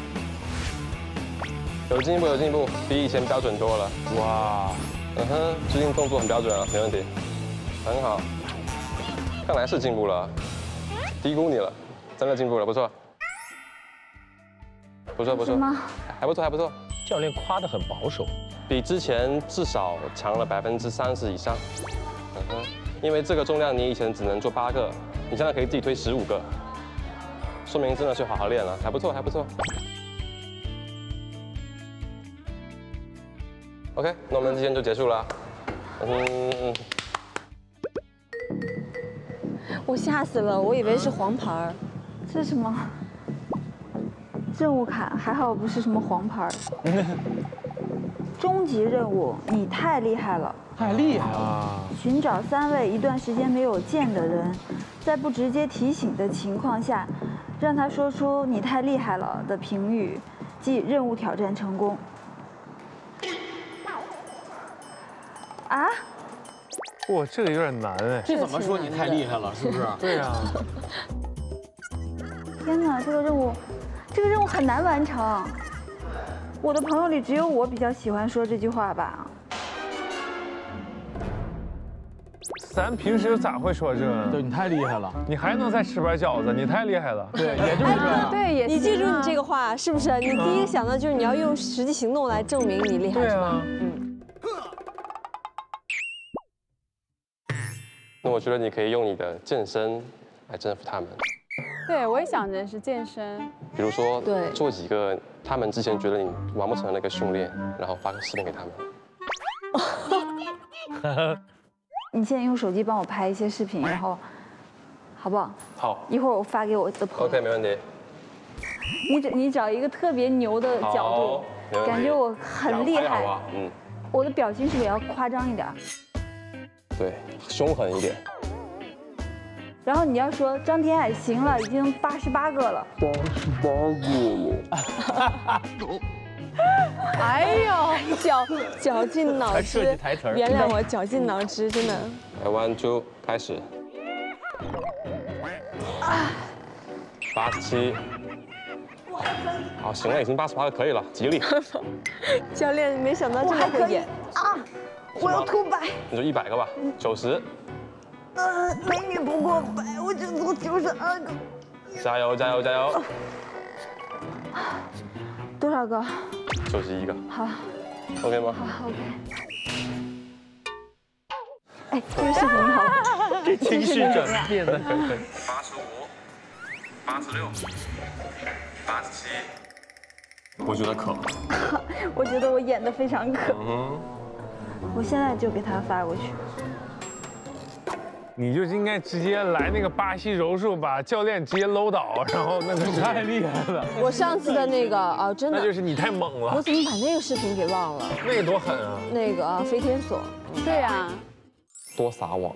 S23: 有进步，有进步，比以前标准多了。哇，嗯哼，最近动作很标准啊，没问题，很好。看来是进步了。低估你了，真的进步了，不错，不错不错，还不错还不错。
S3: 教练夸得很保守，
S23: 比之前至少强了百分之三十以上。嗯哼，因为这个重量你以前只能做八个，你现在可以自己推十五个，说明真的是好好练了，还不错还不错。OK，那我们今天就结束了。嗯，
S4: 我吓死了，我以为是黄牌儿。
S14: 这是什么？任务卡，还好不是什么黄牌儿。[laughs] 终极任务，你太厉害了！
S5: 太厉害了！
S14: 寻找三位一段时间没有见的人，在不直接提醒的情况下，让他说出“你太厉害了”的评语，即任务挑战成功。啊？
S2: 哇，这个有点难哎。
S5: 这怎么说你太厉害了？是不是？[laughs]
S2: 对啊。[laughs]
S14: 天哪，这个任务，这个任务很难完成。我的朋友里只有我比较喜欢说这句话吧。
S2: 咱平时咋会说这个？
S5: 对你太厉害了，
S2: 你还能再吃盘饺子，你太厉害了。
S5: 对，也就是这样。
S14: 对，也
S4: 你记住你这个话是不是？你第一个想到就是你要用实际行动来证明你厉害，是吧？嗯。
S23: 觉得你可以用你的健身来征服他们，
S14: 对，我也想着是健身。
S23: 比如说
S4: 对
S23: 做几个他们之前觉得你完不成的那个训练，然后发个视频给他们。[laughs]
S14: 你现在用手机帮我拍一些视频，然后，好不好？
S23: 好。
S14: 一会儿我发给我的朋友。
S23: OK，没问题。
S14: 你找你找一个特别牛的角度感觉我很厉害。
S23: 好啊，嗯，
S14: 我的表情是不是也要夸张一点？
S23: 对，凶狠一点。
S14: 然后你要说张天爱行了，已经八十八个了。
S23: 八十八个了。
S4: 哎呦，绞绞尽脑汁
S23: 计台词儿，
S4: 原谅我绞尽脑汁，真的。
S23: 来，one two，开始。八十七。好，行了，已经八十八个可以了，吉利。[laughs]
S4: 教练没想到这么
S14: 我还可以
S4: 会演，
S14: 啊！我要吐白。
S23: 你就一百个吧，九十，
S14: 呃，美女不过百，我只做九十二个。
S23: 加油加油加油！
S14: 多少个？
S23: 九十一个
S14: 好
S23: ，，OK 吗？
S14: 好，OK。哎，这个是很好，[laughs]
S2: 这情绪转变的很很。
S23: 八十五，八十六，八十七，我觉得可。[laughs]
S14: 我觉得我演的非常可，
S23: 嗯
S14: 我现在就给他发过去。
S2: 你就应该直接来那个巴西柔术，把教练直接搂倒，然后那个 [laughs] 太厉害了。
S4: 我上次的那个啊，真的，
S2: 那就是你太猛了。
S4: 我怎么把那个视频给忘了？
S2: 那个多狠啊！
S4: 那个啊飞天锁，
S14: 对啊，
S23: 多撒网。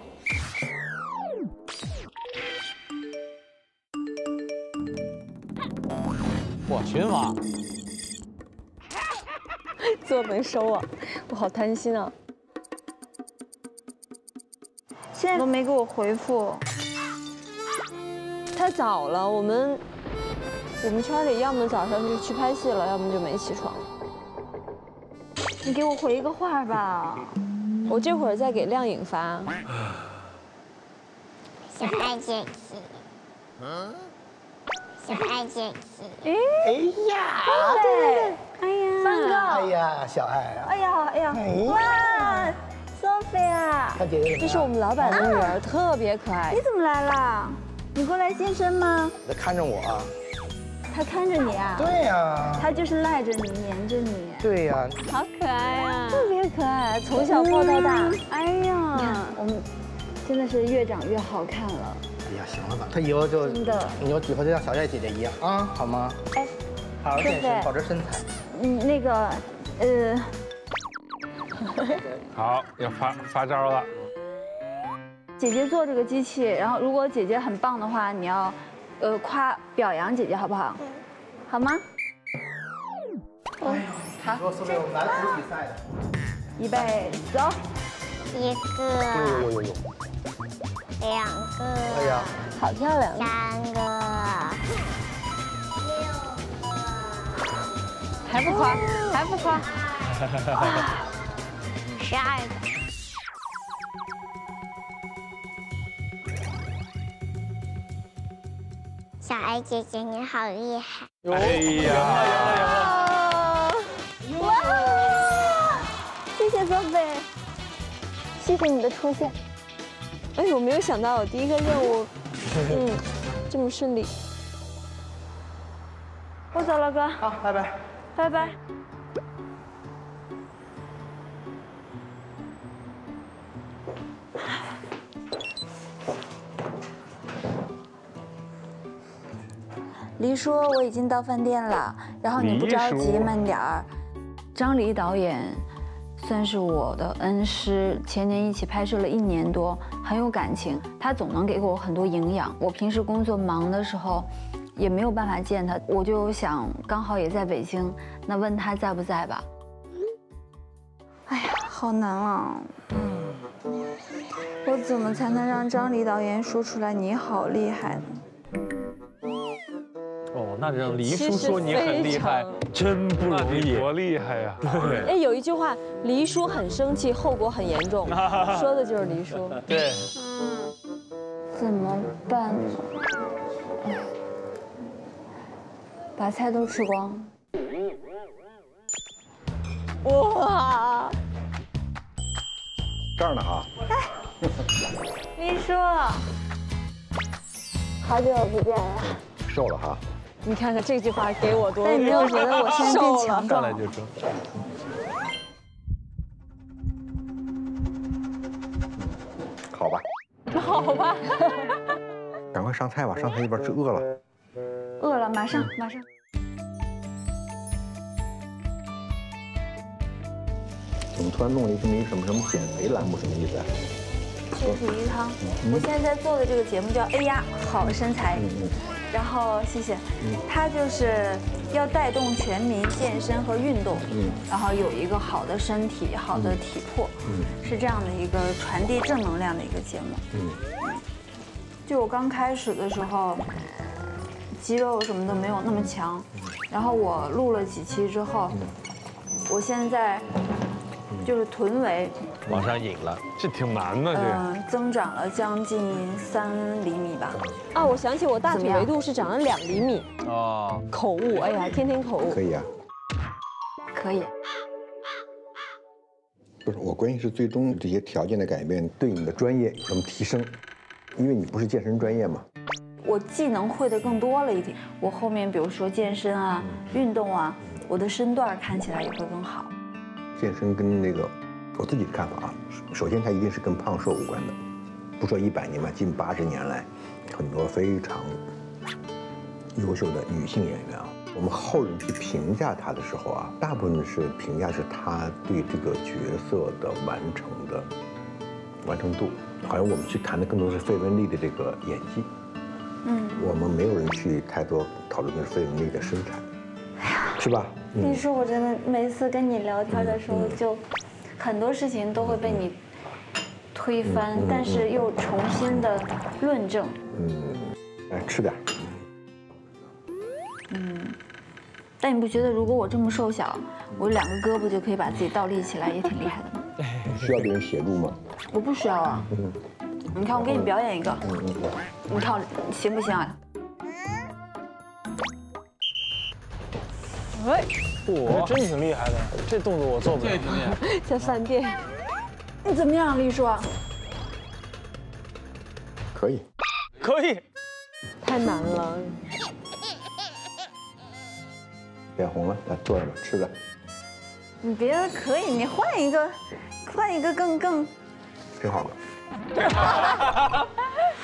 S5: 哇，群发，
S4: 做没收啊，我好贪心啊。
S14: 现在都没给我回复。
S4: 太早了，我们我们圈里要么早上就去拍戏了，要么就没起床。
S14: 你给我回一个话吧。[laughs]
S4: 我这会儿再给亮颖发。
S9: 小爱姐姐，小爱姐姐，
S14: 哎
S24: 呀。
S14: 对，哎呀，三个，
S24: 哎呀，小爱啊，
S14: 哎呀。哎呀，哇
S24: 姐姐
S4: 这是我们老板的女儿，特别可爱
S14: 你。怎么来了？你过来健身吗？
S24: 他看着我啊，
S14: 他看着你啊？
S24: 对呀
S14: 他就是赖着你，黏着你。
S24: 对呀，
S4: 好可爱啊！
S14: 特别可爱，从小抱到大
S4: 嗯。
S14: 哎呀，我们真的是越长越好看了。
S24: 哎呀，行了吧，他以后就
S14: 真的
S24: 以后以后就像小月姐姐一样啊，好吗？
S14: 哎，
S24: 好好健身，保持身材。
S14: 嗯，那个，呃，[laughs]
S2: 好，要发发招了。
S14: 姐姐做这个机器，然后如果姐姐很棒的话，你要，呃，夸表扬姐姐好不好？好吗？
S24: 好，说说我们来组比赛的。
S14: 预备，走。
S9: 一个！两个，
S24: 哎呀，
S4: 好漂亮。
S9: 三个，
S14: 还不夸，还不夸。[laughs]
S9: 十二个，小爱姐姐你好厉害！
S2: 哎呀，
S4: 哇！谢谢泽北，谢谢你的出现。哎，我没有想到我第一个任务，嗯，这么顺利。我走了，哥。
S24: 好，拜拜。
S4: 拜拜。
S14: 黎叔，我已经到饭店了，然后你不着急，慢点儿。张黎导演算是我的恩师，前年一起拍摄了一年多，很有感情。他总能给我很多营养。我平时工作忙的时候，也没有办法见他，我就想刚好也在北京，那问他在不在吧。哎呀，好难啊！我怎么才能让张黎导演说出来你好厉害呢？
S3: 哦，那让黎叔说你很厉害，真不容易，
S2: 多厉害呀！
S3: 对，
S4: 哎，有一句话，黎叔很生气，后果很严重，[laughs] 说的就是黎叔。
S3: 对，
S14: 怎么办呢？哎把菜都吃光。
S4: 哇！
S19: 这儿呢哈。
S4: 黎叔，好久不见了。
S19: 瘦了哈。
S4: 你看看这句话给我多，
S14: 但你没有觉得我现在变强壮了？
S3: 就说。
S19: 好吧，
S4: 好吧。
S19: 赶快上菜吧，上菜一边吃饿了。
S14: 饿了，马上马上。
S19: 怎么突然弄了一这么一个什么什么减肥栏目，什么意思啊？
S14: 水煮鱼汤，我现在在做的这个节目叫《哎呀好身材》，然后谢谢，它就是要带动全民健身和运动，然后有一个好的身体、好的体魄，是这样的一个传递正能量的一个节目。就我刚开始的时候，肌肉什么的没有那么强，然后我录了几期之后，我现在就是臀围。
S3: 往上引了，
S2: 这挺难的，
S14: 嗯，增长了将近三厘米吧。
S4: 啊，我想起我大腿围度是长了两厘米。
S3: 哦，
S4: 口误，哎呀，天天口误。
S19: 可以啊。
S14: 可以。
S19: 不是，我关心是最终这些条件的改变对你的专业有什么提升？因为你不是健身专业嘛。
S14: 我技能会的更多了一点，我后面比如说健身啊、运动啊，我的身段看起来也会更好。
S19: 健身跟那个我自己的看法啊，首先它一定是跟胖瘦无关的，不说一百年吧，近八十年来，很多非常优秀的女性演员啊，我们后人去评价她的时候啊，大部分是评价是她对这个角色的完成的完成度，好像我们去谈的更多是费雯丽的这个演技，
S14: 嗯，
S19: 我们没有人去太多讨论的是费雯丽的身材，是吧？嗯。
S14: 你说我真的每次跟你聊天的时候，就很多事情都会被你推翻，但是又重新的论证。
S19: 嗯，来吃点儿。
S14: 嗯，但你不觉得如果我这么瘦小，我两个胳膊就可以把自己倒立起来，也挺厉害的吗？[laughs]
S19: 需要别人协助吗？
S14: 我不需要啊。
S19: 嗯
S14: 你看，我给你表演一个，
S19: 嗯嗯嗯。
S14: 你看我行不行啊？
S4: 哎，
S5: 我真挺厉害的，这动作我做不了。[laughs]
S4: 在饭店，
S14: 你怎么样，丽叔？
S19: 可以。
S5: 可以。
S4: 太难了。
S19: 脸红了，来坐着吧，吃着。
S14: 你别可以，你换一个，换一个更更。
S19: 挺好的。[laughs]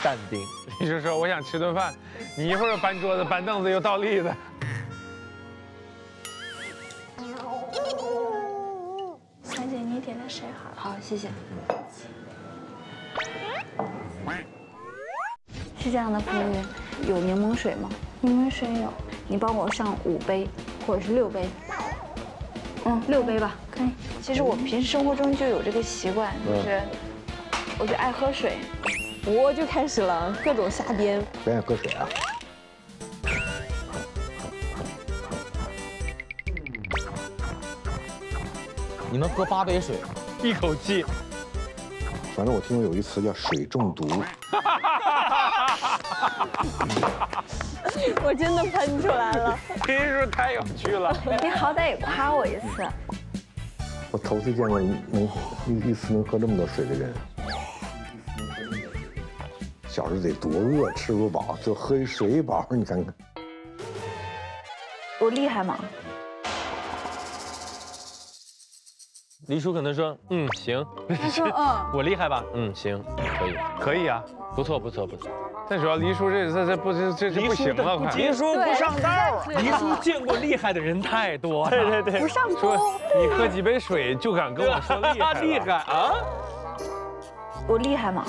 S3: 淡定。
S2: 你就说我想吃顿饭，你一会儿搬桌子搬凳子又倒立的。
S14: 姐，你点的水好。好，谢谢。是这样的，服务员，有柠檬水吗？柠檬水有。你帮我上五杯，或者是六杯。嗯，六杯吧。可以。其实我平时生活中就有这个习惯，就是我就爱喝水。
S4: 我就开始了，各种瞎编。
S19: 不要喝水啊。
S5: 你能喝八杯水，
S2: 一口气。
S19: 反正我听过有一词叫水中毒。[laughs]
S14: 我真的喷出来了。[laughs]
S2: 林叔太有趣了。
S14: 你好歹也夸我一次。
S19: 我头次见过能一一次能喝这么多水的人。小时候得多饿，吃不饱就喝一水饱，你看看。
S14: 我厉害吗？
S5: 黎叔可能说，嗯，行。
S6: 他说，嗯，[laughs]
S5: 我厉害吧？嗯，行，可以，
S2: 可以啊，
S5: 不错，不错，不错。
S2: 但主要黎叔这这这不这这这不行了，快！
S5: 黎叔不上道，黎叔见过厉害的人太多了。[laughs]
S2: 对对对，
S14: 不上
S2: 说你喝几杯水就敢跟我说厉害 [laughs]
S5: 厉害啊？
S14: 我厉害吗？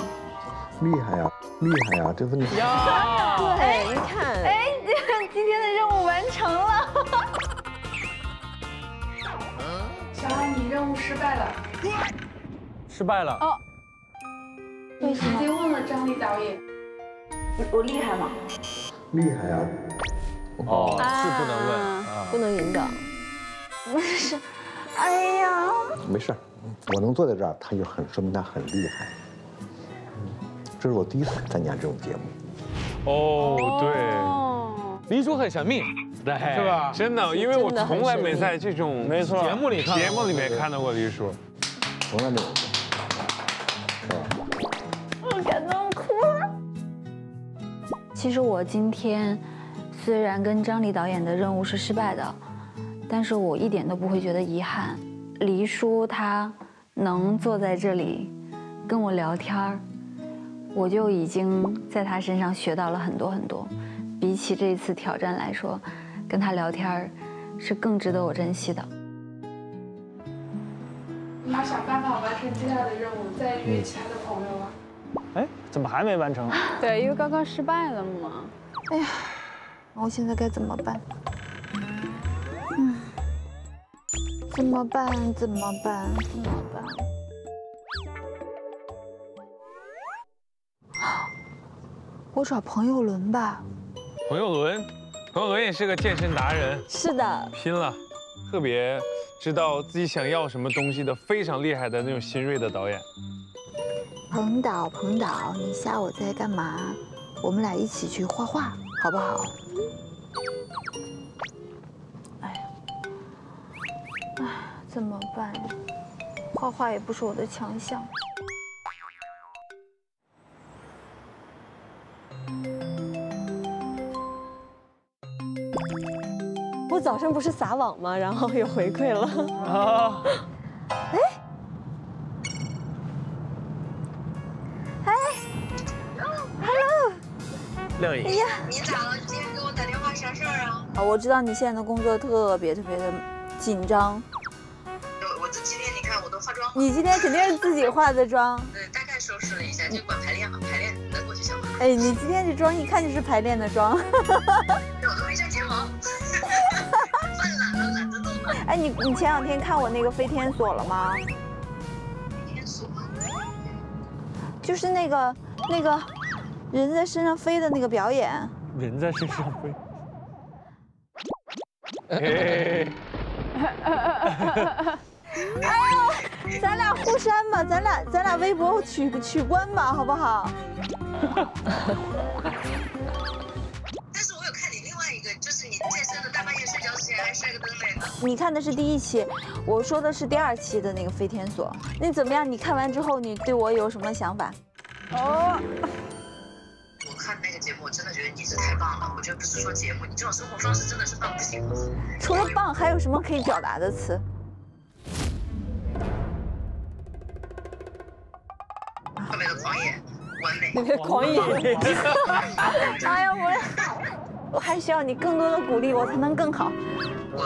S19: 厉害呀，厉害呀，这问题。
S14: 呀，对，你看，
S6: 你任务失败了。
S5: 失败了。
S6: 哦。你直接问了张力导演。
S14: 我厉害吗？
S19: 厉害啊。
S5: 哦，是不能问，
S14: 不能引导。没事。哎呀。
S19: 没事，我能坐在这儿，他就很说明他很厉害。这是我第一次参加这种节目。
S2: 哦，
S5: 对，黎叔很神秘，
S2: 是吧？真的，因为我从来没在这种
S5: 没错节目里
S2: 节目里面看到过黎叔，
S19: 从来没有。
S14: 我感动哭了。其实我今天虽然跟张黎导演的任务是失败的，但是我一点都不会觉得遗憾。黎叔他能坐在这里跟我聊天儿。我就已经在他身上学到了很多很多，比起这一次挑战来说，跟他聊天是更值得我珍惜的。
S6: 你要想办法完成接下来的任务，再约其他的朋友啊。
S7: 哎，怎么还没完成？[laughs]
S6: 对，因为刚刚失败了嘛。
S14: 哎呀，我现在该怎么办？嗯，怎么办？怎么办？怎么办？我找彭佑伦吧。
S2: 彭佑伦，彭佑伦也是个健身达人。
S14: 是的，
S2: 拼了，特别知道自己想要什么东西的，非常厉害的那种新锐的导演。
S14: 彭导，彭导，你下午在干嘛？我们俩一起去画画，好不好？哎呀，哎，怎么办？画画也不是我的强项。早上不是撒网吗？然后有回馈了。啊！哎！哎！Hello！
S5: 亮颖。
S25: 哎呀，你咋了？今天给我打电话啥事儿啊？
S14: 啊，我知道你现在的工作特别特别的紧张。
S25: 我我这今天你看我都化妆。
S14: 你今天肯定是自己化的妆。[laughs]
S25: 对，大概收拾了一下，就管排练嘛，排练能过去就好。
S14: 哎，你今天这妆一看就是排练的妆。你你前两天看我那个飞天锁了吗？
S25: 飞天锁。
S14: 就是那个那个人在身上飞的那个表演。
S5: 人在身上飞。[laughs]
S14: 哎呦，咱俩互删吧，咱俩咱俩微博取取关吧，好不好？[laughs]
S25: 你
S14: 看的是第一期，我说的是第二期的那个飞天锁。那怎么样？你看完之后，你对我有什么想法？哦。
S25: 我看那个节目，我真的觉得你是太棒了。我觉得不是说节目，你这种生活方式真的是棒不行。
S14: 除了棒，还有什么可以表达的词？
S25: 特别的狂野，完美。
S14: 特别狂野。[laughs] 哎呀，我我还需要你更多的鼓励，我才能更好。
S25: 我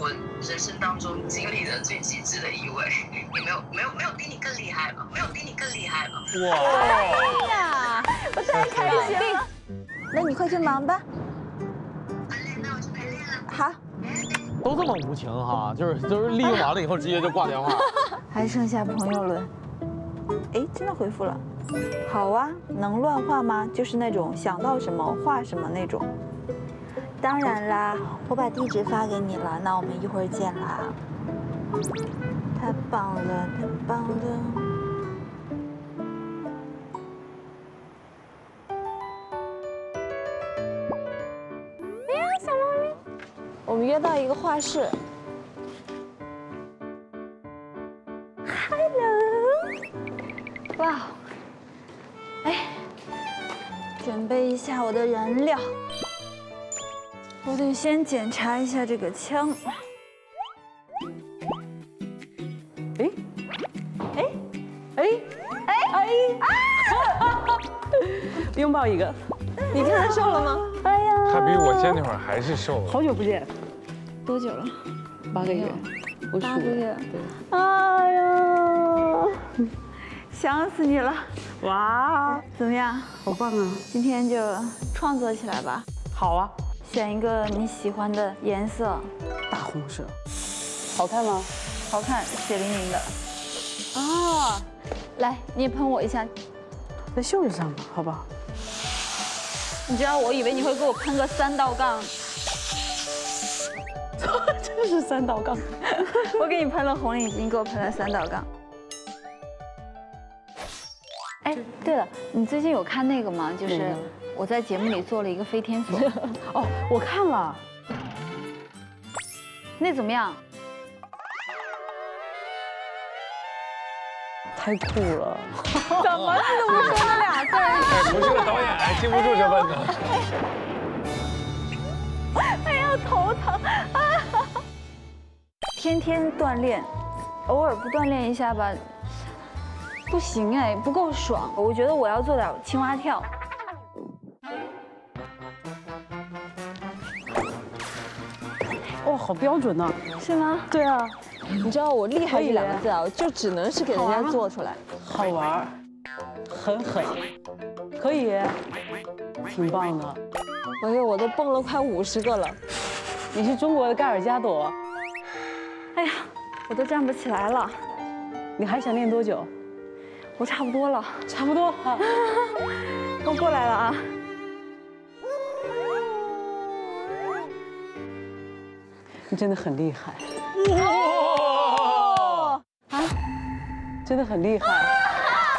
S25: 我人生当中经历的最极致的一位，也没有没有没有比你更厉害了，没有比你更厉害了。哇！
S14: 哎呀，我太开心了。那你快去忙吧。
S25: 那我去排练了。
S14: 好。
S5: 都这么无情哈，就是就是利用完了以后直接就挂电话。[laughs]
S14: 还剩下朋友轮。哎，真的回复了。好啊，能乱画吗？就是那种想到什么画什么那种。当然啦，我把地址发给你了，那我们一会儿见啦。太棒了，太棒了！
S4: 我们约到一个画室。
S14: Hello，哇，哎，准备一下我的燃料。我得先检查一下这个枪。
S26: 哎，
S4: 哎，
S26: 哎，
S4: 哎哎！[laughs]
S26: 拥抱一个，
S4: 你看他瘦了吗？哎呀，
S2: 他比我见那会儿还是瘦了。
S26: 好久不见，
S14: 多久了？
S26: 八个月，我数
S14: 八个月。
S26: 对，
S14: 哎呀，想死你了！哇，怎么样？
S26: 好棒啊！
S14: 今天就创作起来吧。
S26: 好啊，
S14: 选一个你喜欢的颜色。
S26: 大红色，好看吗？
S14: 好看，血淋淋的。啊，来，你也喷我一下，
S26: 在袖子上吧，好不好？
S14: 你知道，我以为你会给我喷个三道杠。[laughs]
S26: 真是三道杠。[laughs]
S14: 我给你喷了红领巾，给我喷了三道杠。哎，对了，你最近有看那个吗？就是我在节目里做了一个飞天锁。[laughs]
S26: 哦，我看了。
S14: 那怎么样？
S26: 太酷了！[laughs]
S4: 怎么了？怎么说了俩字儿？
S2: 不是个导演，还经不住这问呢。[laughs]
S14: 哎呀，头疼！天天锻炼，偶尔不锻炼一下吧，不行哎，不够爽。我觉得我要做点青蛙跳。
S26: 哇，好标准呐！
S14: 是吗？
S26: 对啊。
S4: 你知道我厉害这两个字啊，就只能是给人家做出来。
S26: 好玩，很狠，可以，挺棒的。
S4: 哎呦，我都蹦了快五十个了。
S26: 你是中国的盖尔加朵。
S14: 哎呀，我都站不起来了。
S26: 你还想练多久？
S14: 我差不多了。
S26: 差不多。好，[laughs]
S14: 我过来了啊。
S26: 你真的很厉害。
S4: 哇！
S26: 啊，真的很厉害，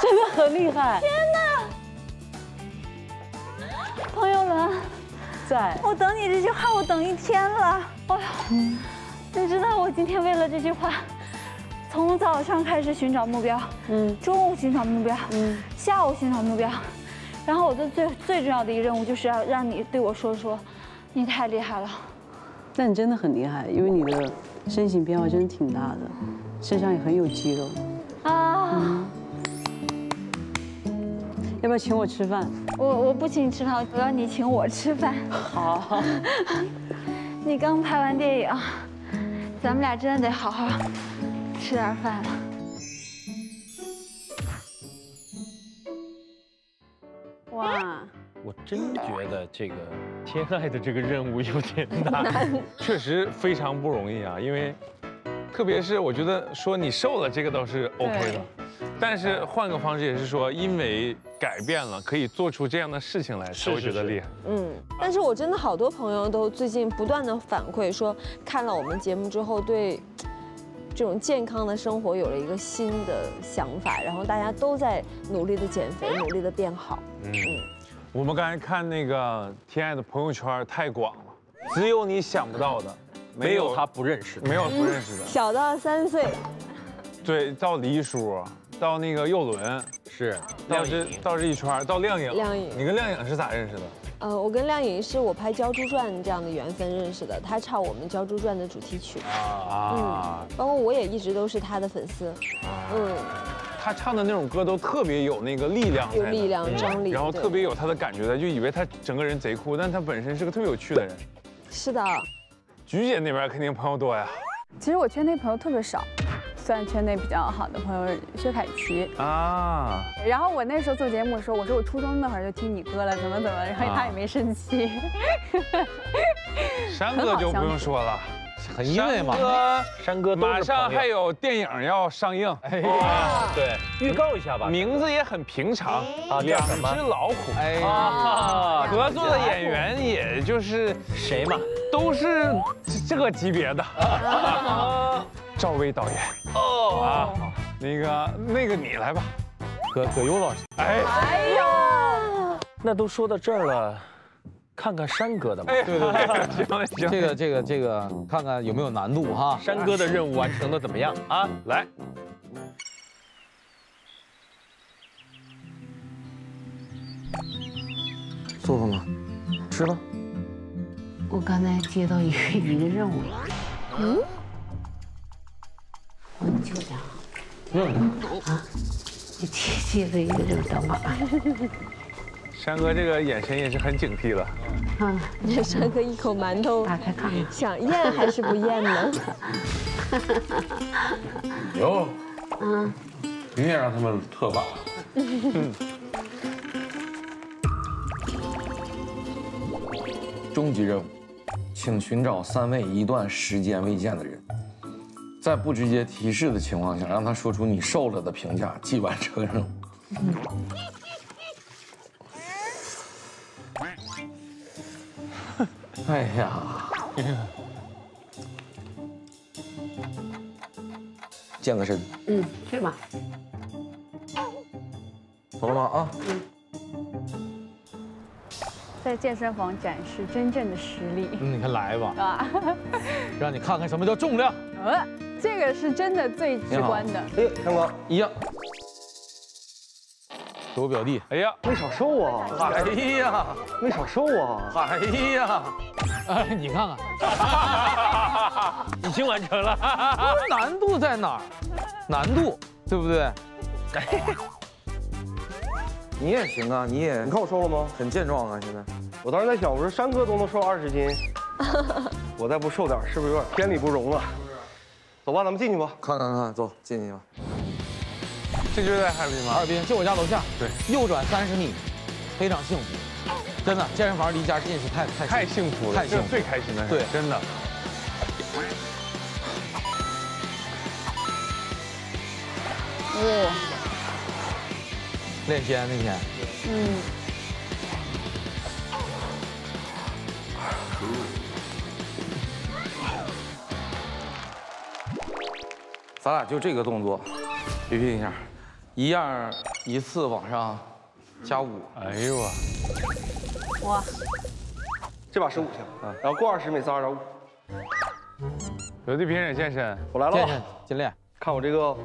S26: 真的很厉害！
S14: 天哪！朋友们，
S26: 在
S14: 我等你这句话，我等一天了。哎呀，你知道我今天为了这句话，从早上开始寻找目标，嗯，中午寻找目标，嗯，下午寻找目标，然后我的最最重要的一个任务就是要让你对我说说，你太厉害了。
S26: 那你真的很厉害，因为你的身形变化真的挺大的，身上也很有肌肉啊。嗯、要不要请我吃饭？
S14: 我我不请你吃饭，我要你请我吃饭。
S26: 好。[laughs]
S14: 你刚拍完电影，咱们俩真的得好好吃点饭了。
S4: 哇。
S3: 我真觉得这个天爱的这个任务有点 [laughs] 难，[laughs]
S2: 确实非常不容易啊。因为，特别是我觉得说你瘦了，这个倒是 OK 的。但是换个方式也是说，因为改变了，可以做出这样的事情来，才会觉得厉害。
S4: 嗯，但是我真的好多朋友都最近不断的反馈说，看了我们节目之后，对这种健康的生活有了一个新的想法，然后大家都在努力的减肥，努力的变好。嗯。
S2: 我们刚才看那个天爱的朋友圈太广了，只有你想不到的，
S3: 没有他不认识的，
S2: 没有不认识的。
S4: 小到三岁，
S2: 对，到黎叔，到那个佑伦，
S3: 是，
S2: 到这到这一圈，到亮颖，
S4: 亮颖，
S2: 你跟亮颖是咋认识的？
S4: 呃，我跟亮颖是我拍《鲛珠传》这样的缘分认识的，她唱我们《鲛珠传》的主题曲。啊，嗯，包括我也一直都是她的粉丝，嗯。
S2: 他唱的那种歌都特别有那个力量，
S4: 有力量张力，
S2: 然后特别有他的感觉的，就以为他整个人贼酷，但他本身是个特别有趣的人。
S4: 是的，
S2: 菊姐那边肯定朋友多呀。
S6: 其实我圈内朋友特别少，算圈内比较好的朋友薛凯琪啊。然后我那时候做节目的时候，我说我初中那会儿就听你歌了，怎么怎么，然后他也没生气。[laughs]
S2: 山哥就不用说了。
S3: 很因为嘛，山哥
S2: 马上还有电影要上映，哎
S3: 呀，对，预告一下吧。[laughs]
S2: 名字也很平常啊，两只老虎。哎呀，合作的演员也就是
S3: 谁嘛，
S2: 都是这个级别的。赵薇导演。哦。啊，那个那个你来吧，
S3: 葛葛优老师。哎，哎
S2: 呦，
S3: 那都说到这儿了，
S13: 看看山哥的吧。
S3: 对对对，
S2: 行行，
S3: 这个这个这个，看看有没有难度哈。
S13: 山哥的任务完成的怎么样啊？来，
S5: 做了吗？吃吧。
S27: 我刚才接到一个一个任务，嗯，我就这样，
S3: 嗯
S27: 啊，你接接了一个任务，等会儿啊。
S2: 山哥这个眼神也是很警惕了。
S27: 啊，
S4: 这山哥一口馒头，
S27: 打开看看，
S4: 想咽还是不咽呢？[laughs]
S23: 哟，
S27: 嗯，
S23: 你也让他们特把。
S5: 终极任务，请寻找三位一段时间未见的人，在不直接提示的情况下，让他说出你瘦了的评价，即完成任务。哎呀，健个身，
S27: 嗯，去吧。
S5: 走了吗？啊，
S6: 在健身房展示真正的实力。
S3: 嗯，你看来吧，
S6: 啊，[laughs]
S3: 让你看看什么叫重量。
S6: 呃，这个是真的最直观的。
S5: 哎，看哥一样。
S3: 给我表弟，
S2: 哎呀，
S28: 没少瘦啊！
S5: 哎呀，
S28: 没少瘦啊！
S5: 哎呀，
S3: 哎，你看看，[laughs]
S13: 已经完成了。
S3: 难度在哪儿？难度对不对？[laughs]
S5: 你也行啊，你也，
S28: 你看我瘦了吗？
S5: 很健壮啊，现在。
S28: 我当时在想，我说山哥都能瘦二十斤，[laughs] 我再不瘦点，是不是有点天理不容啊？走吧，咱们进去吧。
S5: 看看看，走进去吧。
S2: 这就是在哈尔滨吗？
S3: 哈尔滨就我家楼下，
S2: 对，
S3: 右转三十米，非常幸福，真的，健身房离家近是太太
S2: 太幸福了，
S3: 太幸福，
S2: 最开心的，
S3: 对，
S2: 真的。
S3: 哇，练肩那天，
S6: 嗯，
S5: 咱俩就这个动作，比拼一下，一样一次往上加五。
S2: 哎呦啊！
S6: 哇，
S28: 这把十五下，然后过二十每次二点五。
S2: 有的评审健身，
S28: 我来了，
S3: 健身尽练。
S28: 看我这个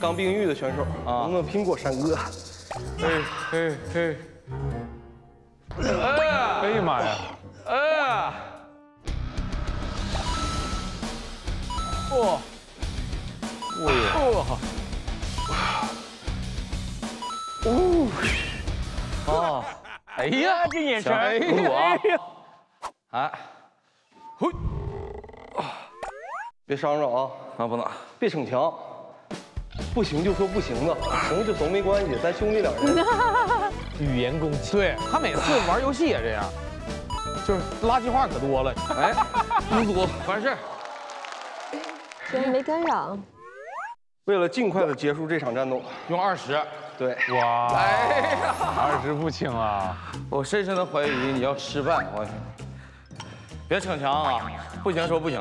S28: 刚病愈的选手啊，能不能拼过山哥？
S2: 哎哎哎！哎呀！哎呀妈呀！哎呀！
S3: 哇！哇！
S5: 哦！哦！
S13: 哎呀，这眼神！
S5: 哎
S13: 呀！
S5: 哎！
S28: 嘿！别伤着啊！
S5: 啊，不能！
S28: 别逞强，不行就说不行的，怂就怂没关系，咱兄弟两人。[laughs]
S13: 语言攻击，
S3: 对他每次玩游戏也这样，就是垃圾话可多了。
S5: 哎，[laughs] 五组完事儿。
S4: 居然没干扰。
S28: 为了尽快的结束这场战斗，
S5: 用二十。
S28: 对，
S2: 哇！
S5: 哎呀，
S2: 二十不轻啊！
S5: 我深深的怀疑你要失败，我别逞强啊！不行说不行。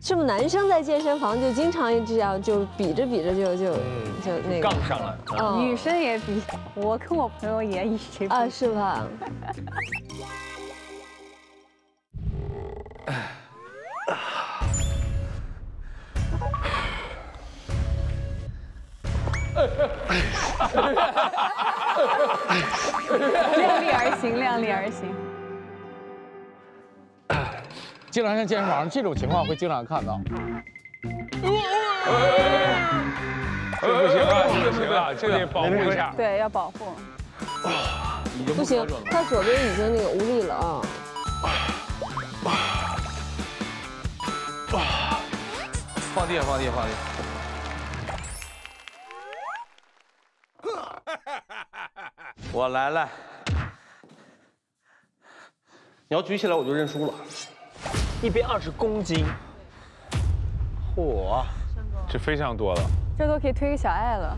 S4: 是不是男生在健身房就经常这样，就比着比着就就就那个
S13: 杠上了？
S4: 嗯
S6: 女生也比，我跟我朋友也一起
S4: 啊，是吧？[laughs]
S6: 量力而行，量力而行。
S3: 经常在健身房这种情况会经常看到。
S2: 这不行啊，这不行啊，这得保护一下。
S6: 对，要保护。
S4: 不行，他左边已经那个无力了啊。
S5: 放地，放地，放地。[laughs] 我来了，
S28: 你要举起来我就认输了。
S13: 一边二十公斤，嚯，
S2: 这非常多了。
S6: 这都可以推给小爱了，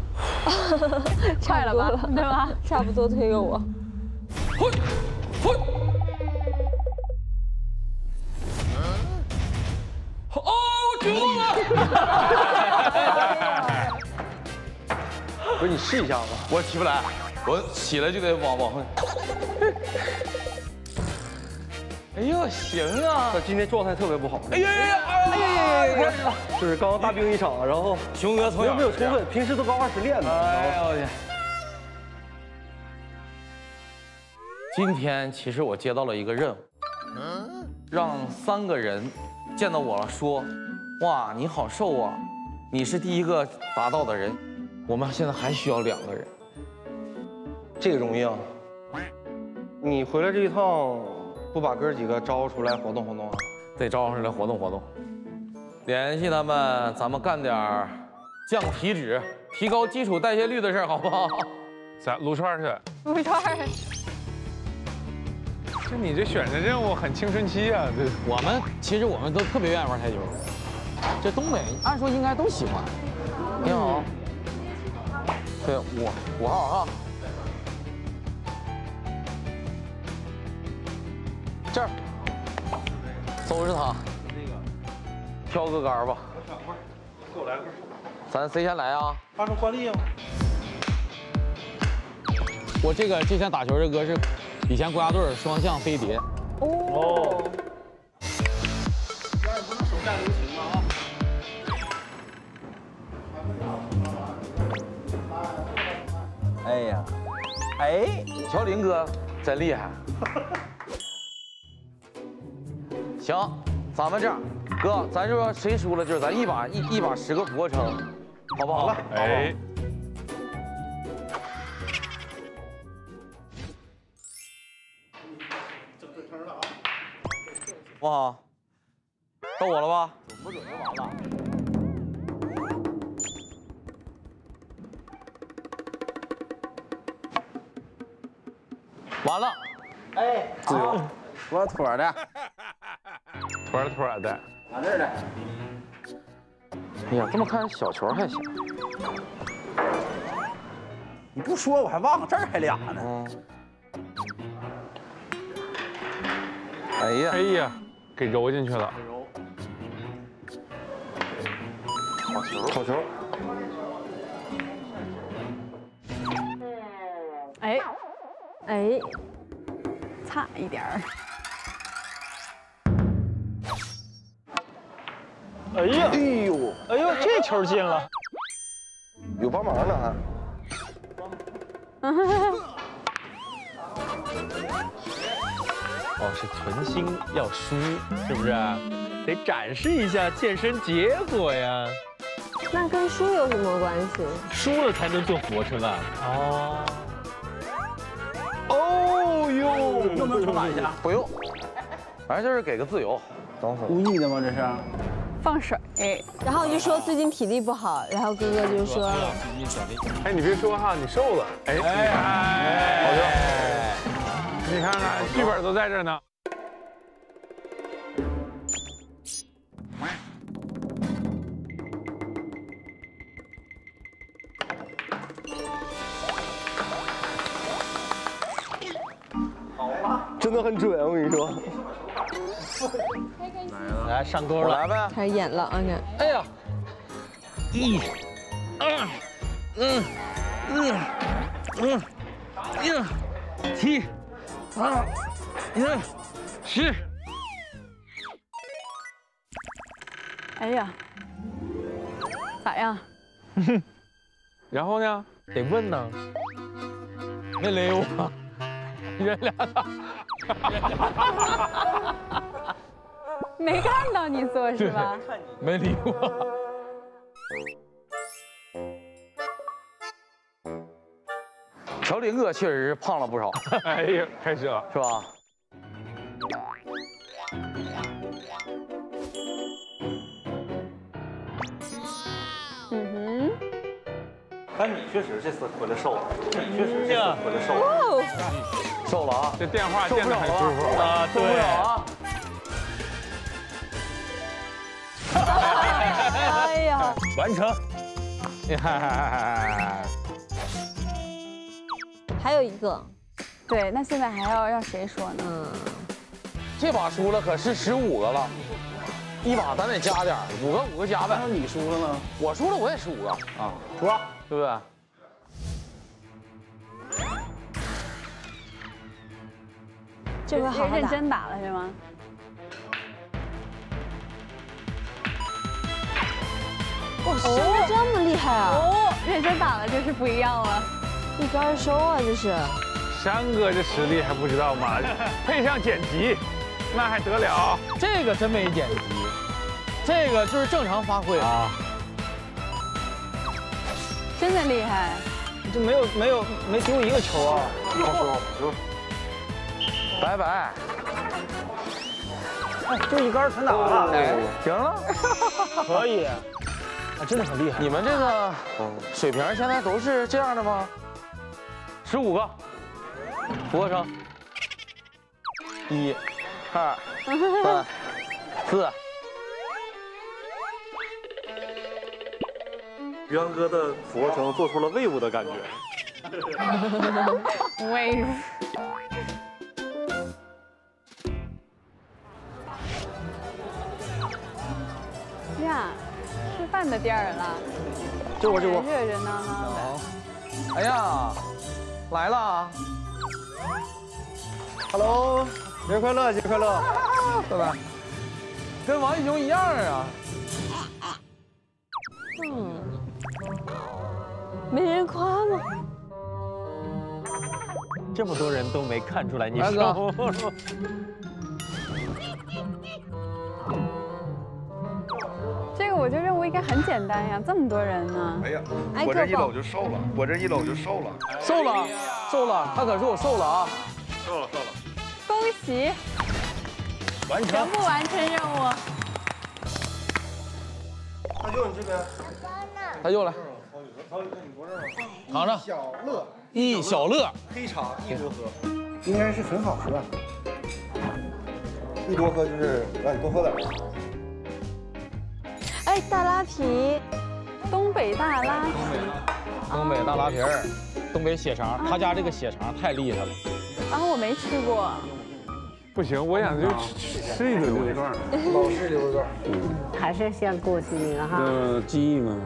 S6: [laughs] 快了吧？对吧？
S4: 差不多推给我。
S5: 哦，举不了。[laughs]
S28: 不是你试一下子，
S5: 我起不来。我起来就得往往后。哎呦，行啊！
S28: 他今天状态特别不好。
S5: 哎呀呀呀！哎呀呀呀呀！
S28: 就是刚刚大病一场，然后
S5: 熊哥从来
S28: 没有充分，平时都刚二十练的。
S5: 哎呦我天！今天其实我接到了一个任务，让三个人见到我了说：“哇，你好瘦啊！你是第一个达到的人。”我们现在还需要两个人，
S28: 这个容易啊！你回来这一趟，不把哥几个招出来活动活动啊？
S5: 得招出来活动活动。联系他们，咱们干点降体脂、提高基础代谢率的事儿，好不好？
S2: 咱撸串去。
S4: 撸串。
S2: 就你这选的任务很青春期啊！这
S3: 我们其实我们都特别愿意玩台球，这东北按说应该都喜欢。
S5: 你好。对，五五号哈，这儿，收拾他，挑个杆吧。
S28: 给我来个。
S5: 咱谁先来啊？
S28: 按照惯例啊。
S3: 我这个之前打球这哥是以前国家队双向飞碟。哦。
S28: 那也不能手下留情
S5: 哎呀，哎，乔林哥真厉害。[laughs] 行，咱们这样，哥，咱就说谁输了，就是咱一把一一把十个俯卧撑，好不好？哎。不好，到我了吧？准不准就完了。完了，哎，
S3: 自由，妥妥的，[laughs]
S2: 妥妥的，
S3: 完事儿了。
S5: 哎呀，这么看小球还行。
S3: 你不说我还忘了，这儿还俩呢。
S5: 哎呀，
S2: 哎呀，给揉进去了。
S5: 好球，
S28: 好球。
S4: 哎。哎，差一点儿。
S28: 哎呀，哎呦，哎呦，这球进了，有帮忙呢啊！
S13: 哦，是存心要输，是不是？得展示一下健身结果呀。
S4: 那跟输有什么关系？
S13: 输了才能做俯卧撑啊！哦。
S3: 哦用不用惩罚一下？
S5: 不用，反正就是给个自由。
S3: 故意的吗？这是？
S4: 放水，哎然后就说最近体力不好，然后哥哥就说，
S2: 哎，你别说哈，你瘦了，哎哎，好球！你看看剧本都在这呢。
S28: 真的很准，我跟你说。
S3: 来上钩了，
S5: 来呗。
S4: 开始演了啊！你，
S5: 哎呀，一、二、嗯、嗯、嗯、六、七、八、九、十。
S4: 哎呀，咋样？[laughs]
S2: 然后呢？
S13: 得问呢。
S3: 没勒我，
S2: 原谅他。
S4: 没看到你做是吧？
S3: 没理我。
S5: 乔林哥确实是胖了不少。
S2: 哎呀，开始了，
S5: 是吧？
S4: 嗯哼。
S28: 但你确实这次回来瘦了，你确实这次回来瘦了，
S5: 瘦了啊！
S2: 这电话电的很舒服
S5: 啊，受不了啊！
S4: 哎呀，
S13: 完成！[laughs]
S4: 还有一个，
S6: 对，那现在还要让谁说呢？
S4: 嗯，
S5: 这把输了可是十五个了，一把咱得加点五个五个加呗。
S3: 那你输了呢？
S5: 我输了我也十五个
S3: 啊，输了，
S5: 对不对？
S4: 这回好好。
S6: 认真打了是吗？
S4: 哇，升的这么厉害啊！
S6: 哦，认真打了就是不一样了，
S4: 一招一收啊，这是。
S2: 山哥这实力还不知道吗？[laughs] 配上剪辑，那还得了？
S3: 这个真没剪辑，这个就是正常发挥啊。
S6: 真的厉害，
S7: 就没有没有没丢一个球啊！
S5: 拜拜。
S7: 哎，就一杆全打了，
S5: 哎，行了，[laughs]
S7: 可以，啊，真的很厉害。
S5: 你们这个水平现在都是这样的吗？
S7: 十五个，
S5: 俯卧撑，一、二、[laughs] 三、四。
S28: 元哥的俯卧撑做出了威武的感觉。[laughs]
S6: 威武。呀，吃饭的地儿了，
S7: 就我就我，
S6: 热热闹闹的。
S5: 哎呀，来了
S7: ！Hello，节日快乐，节日快乐！
S5: 拜拜。跟王一雄一样啊。
S4: 嗯。没人夸吗？
S7: 这么多人都没看出来你瘦。
S6: 我就任务应该很简单呀，这么多人呢。
S15: 哎呀，我这一搂就瘦了，我这一搂就瘦了，
S5: 瘦了，瘦了，他可说我瘦了啊，
S15: 瘦了瘦了。
S6: 恭喜，
S7: 完成，
S6: 全部完成任务。
S28: 大舅，你这边。
S5: 大舅来。尝尝。
S3: 小乐，一小乐，
S28: 黑茶一多喝，应该是很好喝。一多喝就是让你多喝点。
S4: 哎，大拉皮，
S6: 东北大拉皮，
S3: 东北大拉皮儿，东北血肠，他家这个血肠太厉害了。
S6: 啊，我没吃过。
S2: 不行，我想就吃吃一顿
S28: 牛肉段，老式牛肉段。
S27: 嗯，还是先过去那个哈。
S3: 嗯，记忆嘛。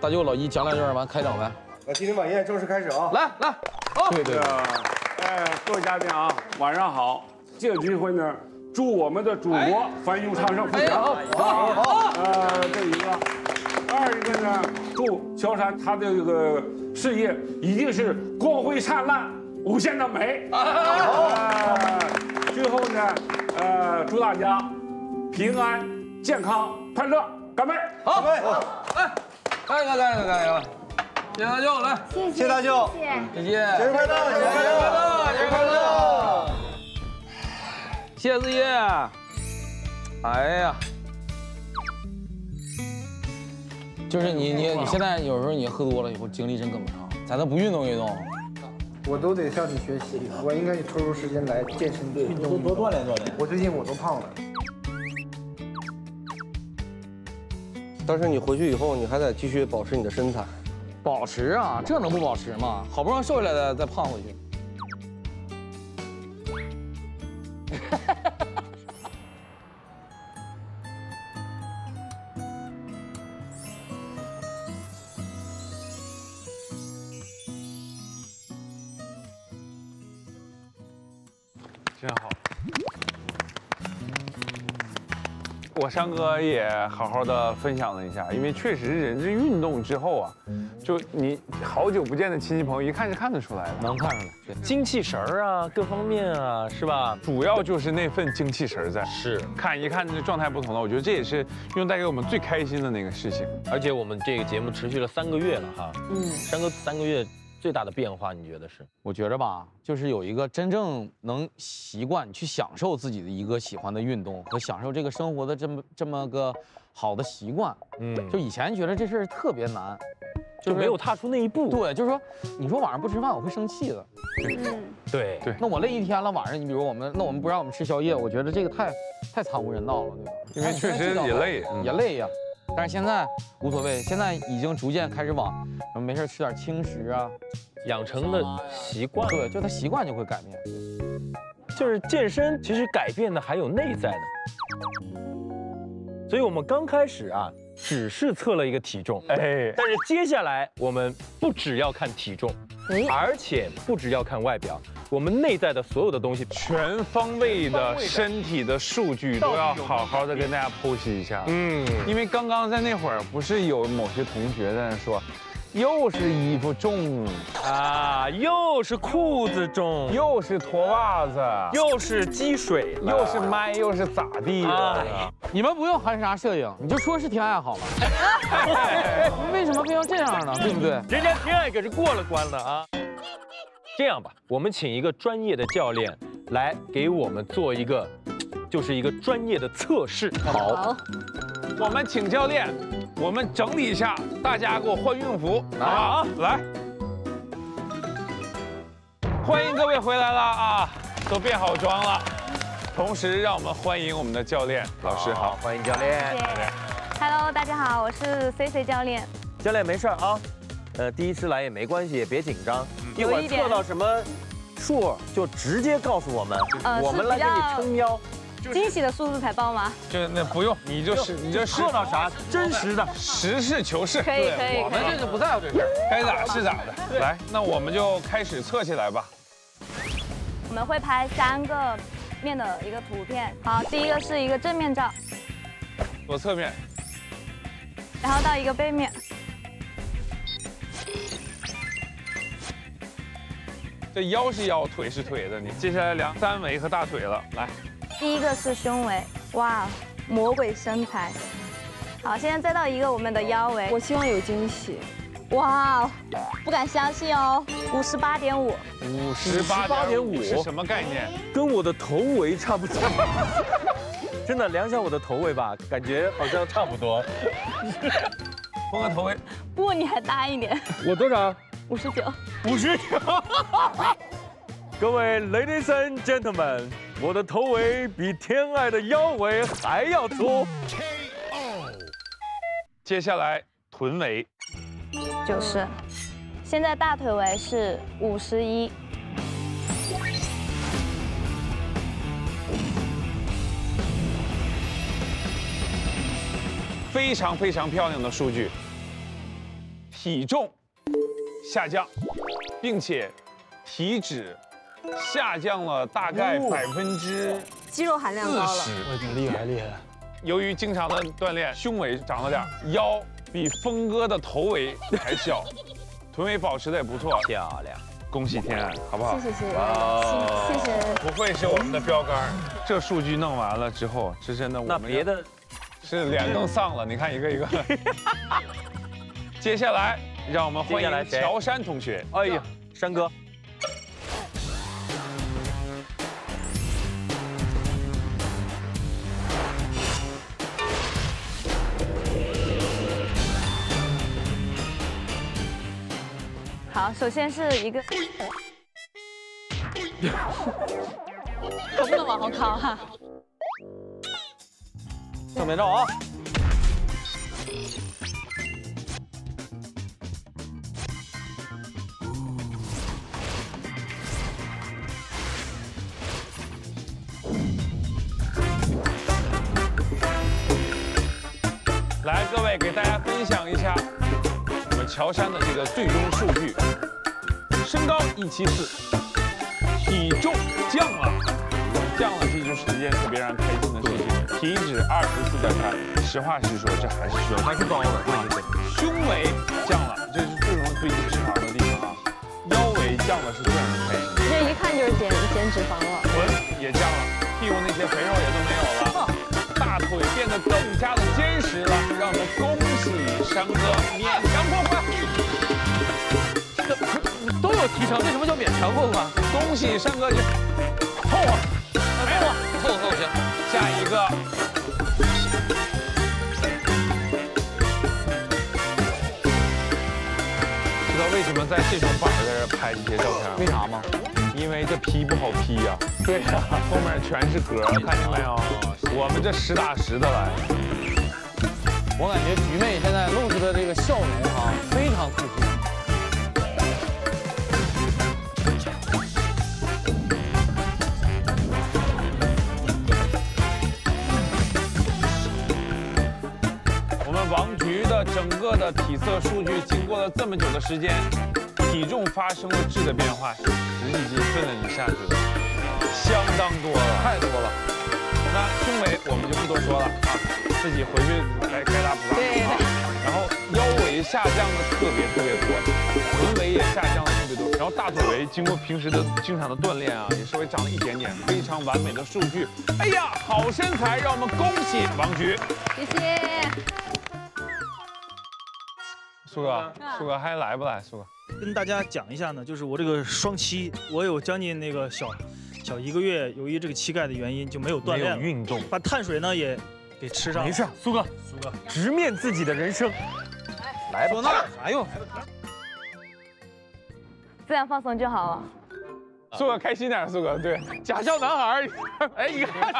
S3: 大舅老姨讲两句完开整呗。
S28: 那今天晚宴正式开始啊！
S5: 来来，好。
S3: 对对。
S29: 哎，各位嘉宾啊，晚上好！借机会呢，祝我们的祖国繁荣昌盛富强。
S5: 好，好。
S29: 呃，这一个，二一个呢，祝乔杉他的这个事业一定是光辉灿烂、无限的美。好。最后呢，呃，祝大家平安、健康、快乐，干杯！
S5: 好，干杯！来。干一个，干一个，干一个！谢谢大舅，来，
S28: 谢谢大舅，
S5: 谢谢，
S28: 节日快乐，节日快乐，
S5: 节日快乐！谢谢四爷。哎呀，就是你你你现在有时候你喝多了以后精力真跟不上，咱都不运动运动。
S30: 我都得向你学习，我应该得抽出时间来健身运动，
S28: 多多锻炼锻炼。
S30: 我最近我都胖了。
S7: 但是你回去以后，你还得继续保持你的身材。
S5: 保持啊，这能不保持吗？好不容易瘦下来的，再胖回去。
S2: 我山哥也好好的分享了一下，因为确实人这运动之后啊，就你好久不见的亲戚朋友，一看是看得出来的，
S3: 能看出来，对，精气神儿啊，各方面啊，是吧？
S2: 主要就是那份精气神在，
S3: 是
S2: 看一看这状态不同了，我觉得这也是运动带给我们最开心的那个事情。
S3: 而且我们这个节目持续了三个月了哈，嗯，山哥三个月。最大的变化，你觉得是？
S5: 我觉着吧，就是有一个真正能习惯去享受自己的一个喜欢的运动和享受这个生活的这么这么个好的习惯。嗯，就以前觉得这事儿特别难，
S3: 就没有踏出那一步。
S5: 对，就是说，你说晚上不吃饭我会生气的。
S3: 嗯，对
S2: 对。
S5: 那我累一天了，晚上你比如我们，那我们不让我们吃宵夜，我觉得这个太太惨无人道了，对吧？
S2: 因为确实也累，
S5: 也累呀。但是现在无所谓，现在已经逐渐开始往没事吃点轻食啊，
S3: 养成的习惯。
S5: 对，就他习惯就会改变。
S3: 就是健身，其实改变的还有内在的。所以我们刚开始啊，只是测了一个体重，哎，但是接下来我们不只要看体重，而且不只要看外表，我们内在的所有的东西，
S2: 全方位的身体的数据都要好好的跟大家剖析一下。嗯，因为刚刚在那会儿，不是有某些同学在那说，又是衣服重
S3: 啊，又是裤子重，
S2: 又是脱袜子，
S3: 又是积水，
S2: 又是麦，又是咋地的？
S31: 你们不用含沙射影，你就说是天爱好了。[laughs] 为什么非要这样呢？对不对？
S3: 人家天爱可是过了关了啊。这样吧，我们请一个专业的教练来给我们做一个，就是一个专业的测试。
S2: 好，我们请教练，我们整理一下，大家给我换运动服，好啊，来，欢迎各位回来了啊，都变好妆了。同时，让我们欢迎我们的教练老师，好，
S3: 欢迎教练。
S8: Hello，大家好，我是 C C 教练。
S3: 教练没事啊，呃，第一次来也没关系，也别紧张。一会儿测到什么数就直接告诉我们，
S8: 呃
S3: 我们来给你撑腰。
S8: 惊喜的数字才报吗？
S2: 就那不用，你就是你就
S3: 测到啥真实的，
S2: 实事求是。
S8: 可以可以，
S2: 我们这就不在乎这事儿，该咋是咋的。来，那我们就开始测起来吧。
S8: 我们会拍三个面的一个图片。好，第一个是一个正面照，
S2: 左侧面，
S8: 然后到一个背面。
S2: 这腰是腰，腿是腿的。你接下来量三围和大腿了，来。
S8: 第一个是胸围，哇，魔鬼身材。好，现在再到一个我们的腰围，
S4: 我希望有惊喜。
S8: 哇，不敢相信哦，五十八点五。
S2: 五十八点五是什么概念？
S3: 跟我的头围差不多。[laughs] 真的量一下我的头围吧，感觉好像差不多。
S2: 峰哥头围，
S8: 不，你还大一点。
S3: 我多少？
S8: 五十九。
S3: 五十九。各位 ladies and gentlemen，我的头围比天爱的腰围还要粗。
S2: 接下来臀围
S8: 九十，现在大腿围是五十一。
S2: 非常非常漂亮的数据，体重下降，并且体脂下降了大概百分之
S4: 肌肉含量高了，
S2: 我挺厉害厉害。由于经常的锻炼，胸围长了点，腰比峰哥的头围还小，[laughs] 臀围保持的也不错，
S3: 漂亮。
S2: 恭喜天安，好不好？
S4: 谢谢谢谢，
S2: 哇
S4: 谢谢。
S2: 不愧是我们的标杆。这数据弄完了之后，是真的，我们
S3: 那别的
S2: 是脸更丧了。你看一个一个。[laughs] 接下来，让我们欢迎乔山同学。
S3: 哎呀，山哥。
S8: 好，首先是一个，可不能往后靠哈。
S3: 正面照啊！
S2: 来，各位给大家分享一下乔杉的这个最终数据：身高一七四，体重降了，降了，这就是一件特别让人开心的事情。体脂二十四点三，实话实说，这还是需要
S3: 还是高的啊。
S2: 对对，胸围降了，这是最容易堆积脂肪的地方啊。腰围降了是最让人开心的。
S4: 这一看就是减减脂肪了。
S2: 臀也降了，屁股那些肥肉也都没有了，大腿变得更加的坚实了，让我们恭喜山哥勉
S31: 提成，为什么叫勉强过关？
S2: 恭喜山哥，就凑合，没有凑合凑合行。下一个。知道为什么在这种板儿在这拍这些照片？
S31: 为啥吗？
S2: 因为这 P 不好 P 呀。对呀，后面全是格，看见没有？我们这实打实的来。
S31: 我感觉菊妹现在露出的这个笑容啊，非常自信。
S2: 整个的体测数据，经过了这么久的时间，体重发生了质的变化，十几斤分了你下去了，相当多了，
S5: 太多了。
S2: 那胸围我们就不多说了啊，自己回去该该打补打。
S4: 对。
S2: 然后腰围下降的特别特别多，臀围也下降的特别多，然后大腿围经过平时的经常的锻炼啊，也稍微长了一点点，非常完美的数据。哎呀，好身材，让我们恭喜王菊。
S8: 谢谢。
S2: 苏哥，苏哥还来不来？苏哥，
S32: 跟大家讲一下呢，就是我这个双膝，我有将近那个小小一个月，由于这个膝盖的原因就没有锻炼，
S3: 没有运动，
S32: 把碳水呢也给吃上了。
S3: 没事，苏哥，
S32: 苏哥，
S3: 直面自己的人生，
S32: 来吧，
S3: 说那有啥用？
S8: 自然放松就好了。
S2: 苏哥开心点，苏哥，对，假笑男孩，[laughs] 哎，你看。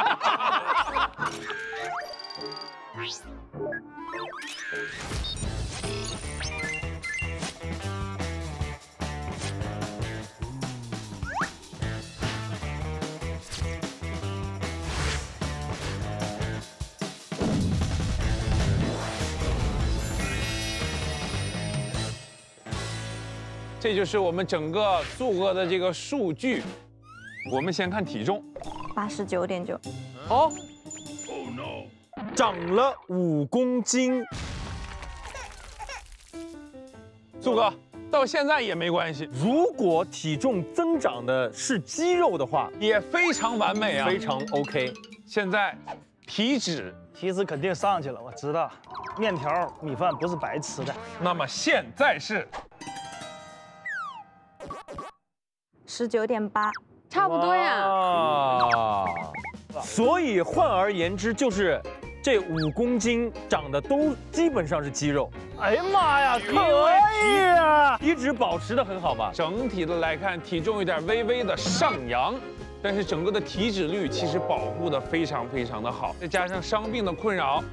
S2: 这就是我们整个素哥的这个数据。我们先看体重，
S8: 八十九点九。
S3: 好，长了五公斤。
S2: 素哥到现在也没关系。
S3: 如果体重增长的是肌肉的话，
S2: 也非常完美啊，
S3: 非常 OK。
S2: 现在体脂，
S32: 体脂肯定上去了，我知道，面条、米饭不是白吃的。
S2: 那么现在是
S8: 十九点八，
S4: 差不多呀。
S3: 啊，所以换而言之，就是这五公斤长的都基本上是肌肉。
S32: 哎呀妈呀，可以啊！
S3: 体脂保持的很好吧。
S2: 整体的来看，体重有点微微的上扬，但是整个的体脂率其实保护的非常非常的好，再加上伤病的困扰，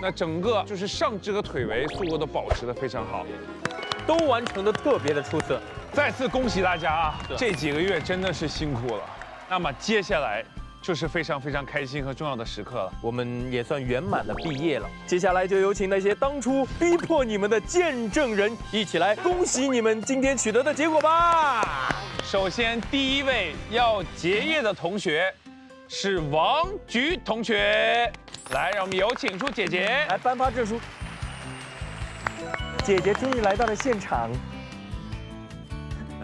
S2: 那整个就是上肢和腿围速度都保持的非常好，
S3: 都完成的特别的出色。
S2: 再次恭喜大家啊！这几个月真的是辛苦了。那么接下来就是非常非常开心和重要的时刻了，
S3: 我们也算圆满的毕业了。接下来就有请那些当初逼迫你们的见证人，一起来恭喜你们今天取得的结果吧。
S2: 首先，第一位要结业的同学是王菊同学，来，让我们有请出姐姐
S3: 来颁发证书。姐姐终于来到了现场。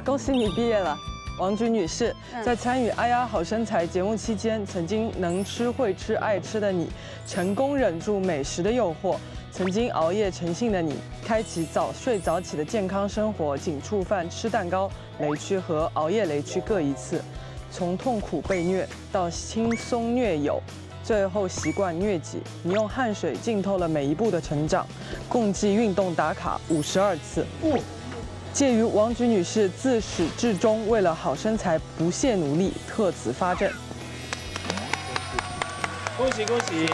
S22: 恭喜你毕业了，王菊女士。在参与《哎呀好身材》节目期间，曾经能吃会吃爱吃的你，成功忍住美食的诱惑；曾经熬夜成性的你，开启早睡早起的健康生活，仅触犯吃蛋糕雷区和熬夜雷区各一次。从痛苦被虐到轻松虐友，最后习惯虐己，你用汗水浸透了每一步的成长，共计运动打卡五十二次。介于王菊女士自始至终为了好身材不懈努力，特此发证。
S3: 恭喜恭喜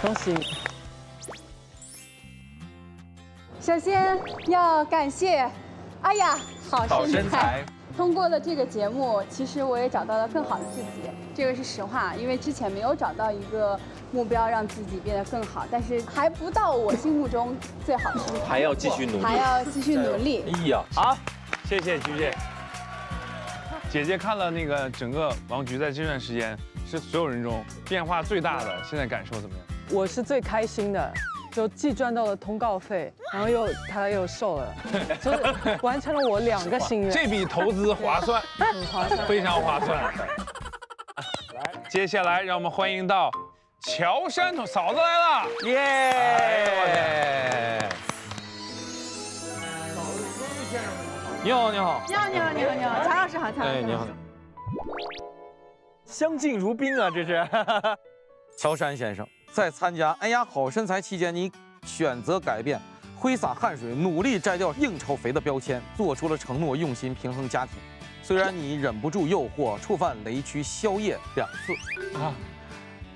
S22: 恭喜！
S6: 首先要感谢，哎呀，好
S3: 好身
S6: 材。通过了这个节目，其实我也找到了更好的自己，这个是实话，因为之前没有找到一个目标让自己变得更好，但是还不到我心目中最好的状态，[laughs]
S3: 还要继续努力
S6: 还要继续努力。[laughs]
S3: 哎呀，
S2: 好，谢谢菊姐。姐姐看了那个整个王菊在这段时间是所有人中变化最大的，现在感受怎么样？
S22: 我是最开心的，就既赚到了通告费，然后又他又瘦了，就是完成了我两个心愿。[laughs]
S2: 这笔投资划算，
S22: 很划算，
S2: 非常划算。来，接下来让我们欢迎到乔山同嫂子来了，
S3: 耶！
S2: 哎呦我天！
S3: 你好，你好。
S8: 你好，你好，你好，你好，乔老师好，乔老师。
S3: 哎，你好。相敬如宾啊，这是。[laughs]
S5: 乔山先生在参加《哎呀好身材》期间，你选择改变，挥洒汗水，努力摘掉应酬肥的标签，做出了承诺，用心平衡家庭。虽然你忍不住诱惑，触犯雷区宵夜两次。啊，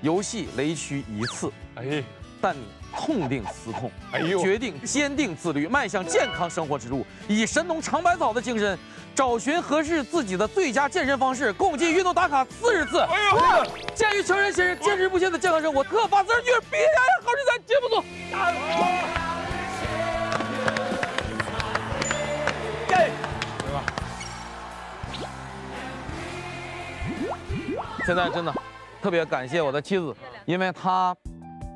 S5: 游戏雷区一次，
S2: 哎，
S5: 但你痛定思痛，
S2: 哎呦。
S5: 决定坚定自律，迈向健康生活之路，以神农尝百草的精神，找寻合适自己的最佳健身方式，共计运动打卡四十次。呦，鉴于求人先生坚持不懈的健康生活，特发自虐憋下，好身材接不
S3: 住。
S5: 现在真的特别感谢我的妻子，因为她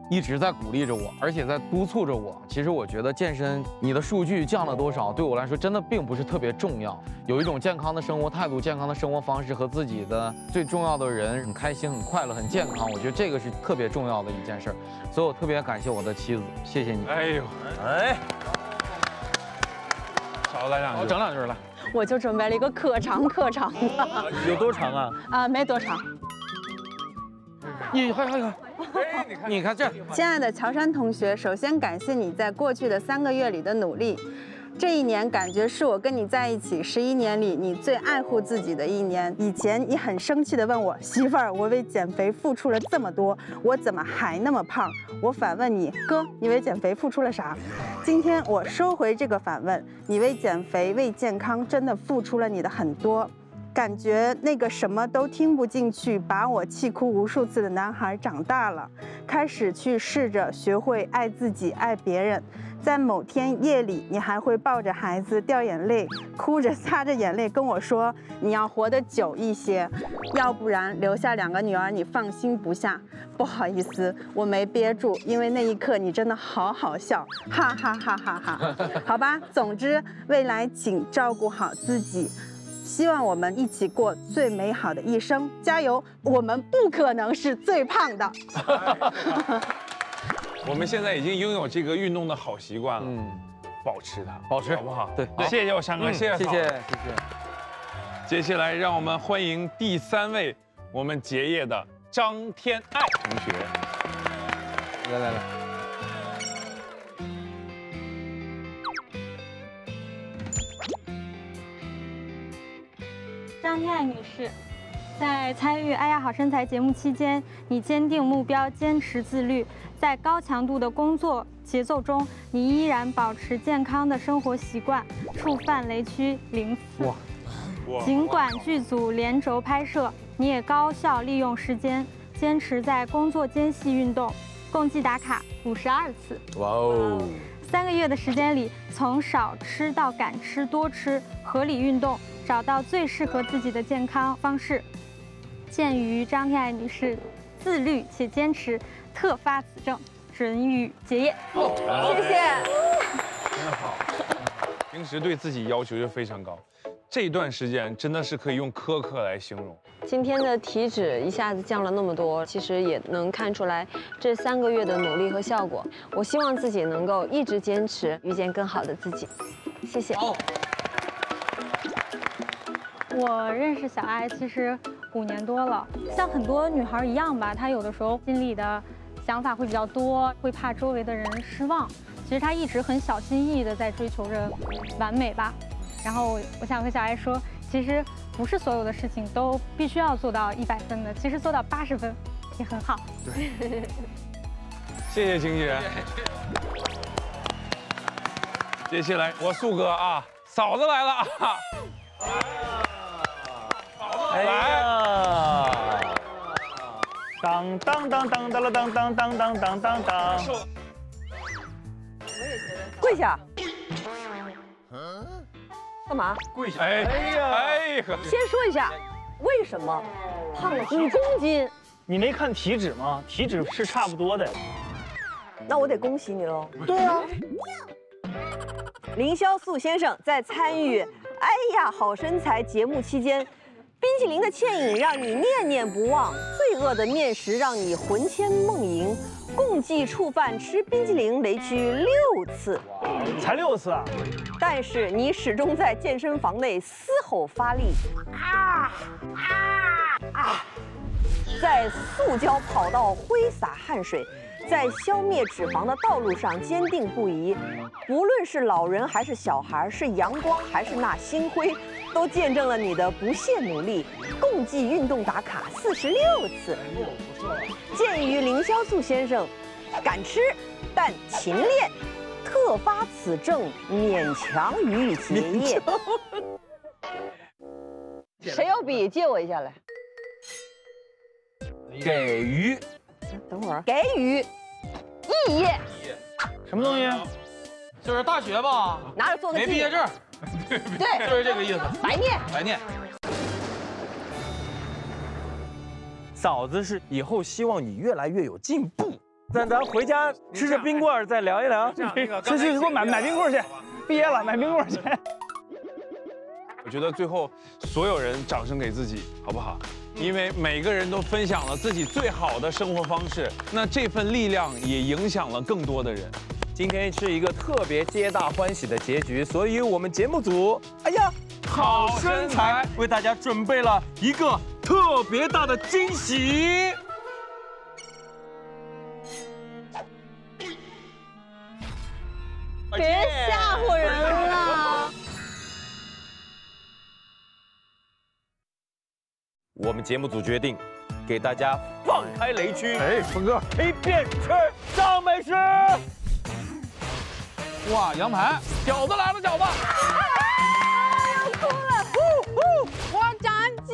S5: 一直在鼓励着我，而且在督促着我。其实我觉得健身，你的数据降了多少，对我来说真的并不是特别重要。有一种健康的生活态度、健康的生活方式和自己的最重要的人很开心、很快乐、很健康，我觉得这个是特别重要的一件事儿。所以我特别感谢我的妻子，谢谢你。
S2: 哎呦，
S3: 哎，
S2: 少来两句，
S5: 我整两句来。
S8: 我就准备了一个可长可长的，
S7: 有多长啊？
S8: 啊，没多长。
S5: 你看看看，你看这，
S33: 亲爱的乔杉同学，首先感谢你在过去的三个月里的努力。这一年感觉是我跟你在一起十一年里你最爱护自己的一年。以前你很生气地问我媳妇儿，我为减肥付出了这么多，我怎么还那么胖？我反问你，哥，你为减肥付出了啥？今天我收回这个反问，你为减肥、为健康真的付出了你的很多。感觉那个什么都听不进去，把我气哭无数次的男孩长大了，开始去试着学会爱自己、爱别人。在某天夜里，你还会抱着孩子掉眼泪，哭着擦着眼泪跟我说：“你要活得久一些，要不然留下两个女儿你放心不下。”不好意思，我没憋住，因为那一刻你真的好好笑，哈哈哈哈哈。好吧，总之未来请照顾好自己。希望我们一起过最美好的一生，加油！我们不可能是最胖的。[laughs]
S2: 我们现在已经拥有这个运动的好习惯了，嗯，保持它，
S5: 保持
S2: 好不好？
S5: 对，
S2: 谢谢我山哥，谢谢，
S5: 谢谢，谢谢。
S2: 接下来让我们欢迎第三位我们结业的张天爱同学，
S5: 来来来。
S34: 张天爱女士，在参与《爱呀好身材》节目期间，你坚定目标，坚持自律，在高强度的工作节奏中，你依然保持健康的生活习惯，触犯雷区零次。尽管剧组连轴拍摄，你也高效利用时间，坚持在工作间隙运动，共计打卡五十二次。
S5: 哇哦！
S34: 三个月的时间里，从少吃到敢吃多吃，合理运动。找到最适合自己的健康方式。鉴于张天爱女士自律且坚持，特发此证，准予结业。谢谢。
S2: 真好。平时对自己要求就非常高，这段时间真的是可以用苛刻来形容。
S8: 今天的体脂一下子降了那么多，其实也能看出来这三个月的努力和效果。我希望自己能够一直坚持，遇见更好的自己。谢谢。
S34: 我认识小艾其实五年多了，像很多女孩一样吧，她有的时候心里的想法会比较多，会怕周围的人失望。其实她一直很小心翼翼的在追求着完美吧。然后我想和小艾说，其实不是所有的事情都必须要做到一百分的，其实做到八十分也很好。
S2: 对，[laughs] 谢谢经纪人。接下来我素哥啊，嫂子来了啊。
S7: 哎呀！当当当当当了当当当当当当当！
S4: 跪下！干嘛？
S2: 跪下！哎呀！哎
S4: 呀！先说一下，为什么胖了五公斤？
S7: 你没看体脂吗？体脂是差不多的。
S4: 那我得恭喜你喽。
S7: 对啊。
S4: 凌潇肃先生在参与《哎呀好身材》节目期间。冰淇淋的倩影让你念念不忘，罪恶的面食让你魂牵梦萦，共计触犯吃冰淇淋雷区六次，
S7: 才六次啊！
S4: 但是你始终在健身房内嘶吼发力，啊啊啊！在塑胶跑道挥洒汗水，在消灭脂肪的道路上坚定不移，无论是老人还是小孩，是阳光还是那星辉。都见证了你的不懈努力，共计运动打卡四十六次。鉴于凌潇肃先生敢吃但勤练，特发此证，勉强予以结业。谁有笔借我一下来？
S5: 给予，
S4: 等会儿给予肄业。
S7: 什么东西？
S5: 就是大学吧？
S4: 拿着做个
S5: 没毕业证。
S4: 对，[laughs]
S5: 就是这个意思。
S4: 白念，
S5: 白念。
S3: 嫂子是以后希望你越来越有进步。咱咱回家吃着冰棍儿再聊一聊。
S32: 去去，给我 [laughs] 买买冰棍儿去，毕业了买冰棍儿去。
S2: 我觉得最后所有人掌声给自己，好不好？因为每个人都分享了自己最好的生活方式，那这份力量也影响了更多的人。
S3: 今天是一个特别皆大欢喜的结局，所以我们节目组，哎呀，好身材为大家准备了一个特别大的惊喜。
S4: 别吓唬人了。
S3: 我们节目组决定给大家放开雷区，
S2: 哎，峰哥，
S3: 一边吃上美食。
S2: 哇，羊排，饺子来了，饺子。
S4: 要哭了，呜呜，我要炸鸡。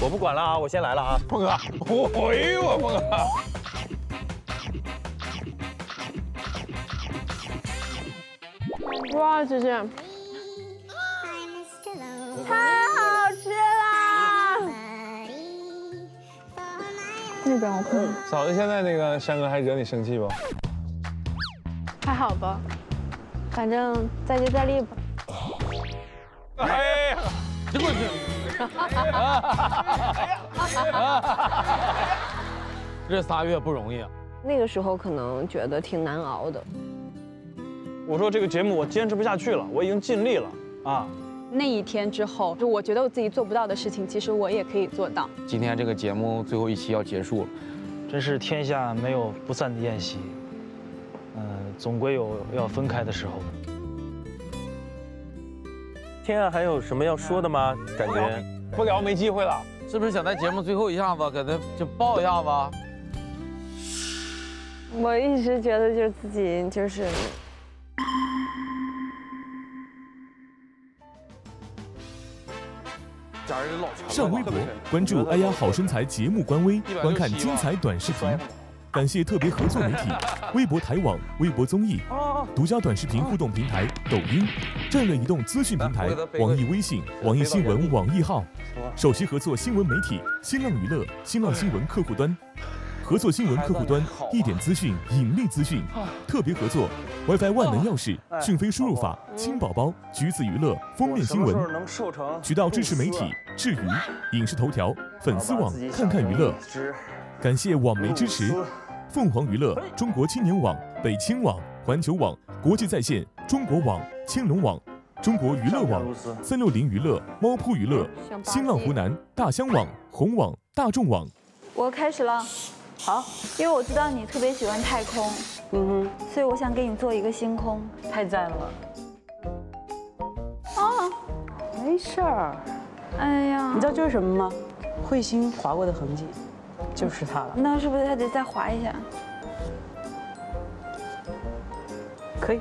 S3: 我不管了啊，我先来了啊，
S2: 峰哥，回我，峰哥。
S4: 哇，姐姐，太
S34: 那边我困。
S2: 嫂子，现在那个山哥还惹你生气不？
S4: 还好吧，反正再接再厉吧。
S2: 哎呀，这不是。
S31: 这仨月不容易啊。
S4: 那个时候可能觉得挺难熬的。
S32: 我说这个节目我坚持不下去了，我已经尽力了啊。
S6: 那一天之后，就我觉得我自己做不到的事情，其实我也可以做到。
S31: 今天这个节目最后一期要结束了，
S32: 真是天下没有不散的宴席，嗯，总归有要分开的时候。
S3: 天啊，还有什么要说的吗？感觉
S2: 不聊没机会了，
S31: 是不是想在节目最后一下子给他就抱一下子？
S4: 我一直觉得就是自己就是。
S1: 上微博关注“哎呀好身材”节目官微，观看精彩短视频。感谢特别合作媒体：[laughs] 微博台网、微博综艺、独家短视频互动平台抖音、战略移动资讯平台网易微信、网易新闻网易号。首席合作新闻媒体：新浪娱乐、新浪新闻客户端。合作新闻客户端一点资讯、引力资讯。特别合作 WiFi 万能钥匙、讯飞输入法、亲宝宝、橘子娱乐、封面新闻。渠道支持媒体：智娱、影视头条、粉丝网、看看娱乐。感谢网媒支持：凤凰娱乐、中国青年网、北青网、环球网、国际在线、中国网、青龙网、中国娱乐网、三六零娱乐、猫扑娱乐、新浪湖南、大湘网、红网、大众网。
S14: 我开始了。
S4: 好，
S14: 因为我知道你特别喜欢太空，嗯哼，所以我想给你做一个星空。
S4: 太赞了。
S14: 啊，
S4: 没事儿。
S14: 哎呀，
S4: 你知道这是什么吗？彗星划过的痕迹，就是它了。
S14: 那是不是还得再划一下？
S4: 可以，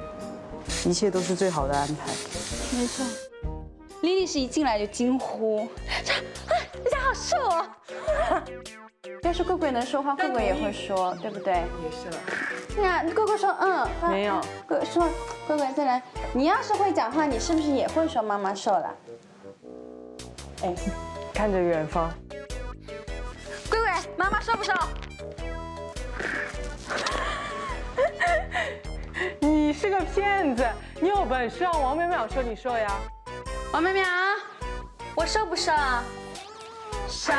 S4: 一切都是最好的安排。
S14: 没错。
S6: 莉莉是一进来就惊呼：“
S4: 这，[laughs] 哎，这家好瘦哦！” [laughs]
S6: 要是贵贵能说话，贵贵也会说，对不对？
S4: 也是了。
S6: 那贵贵说嗯，
S4: 没有。
S6: 贵说贵贵再来，你要是会讲话，你是不是也会说妈妈瘦了？
S4: 哎，看着远方。
S6: 贵贵，妈妈瘦不瘦？[laughs]
S4: 你是个骗子！你有本事让王淼淼说你瘦呀？
S6: 王淼淼，我瘦不瘦？[laughs] 瘦。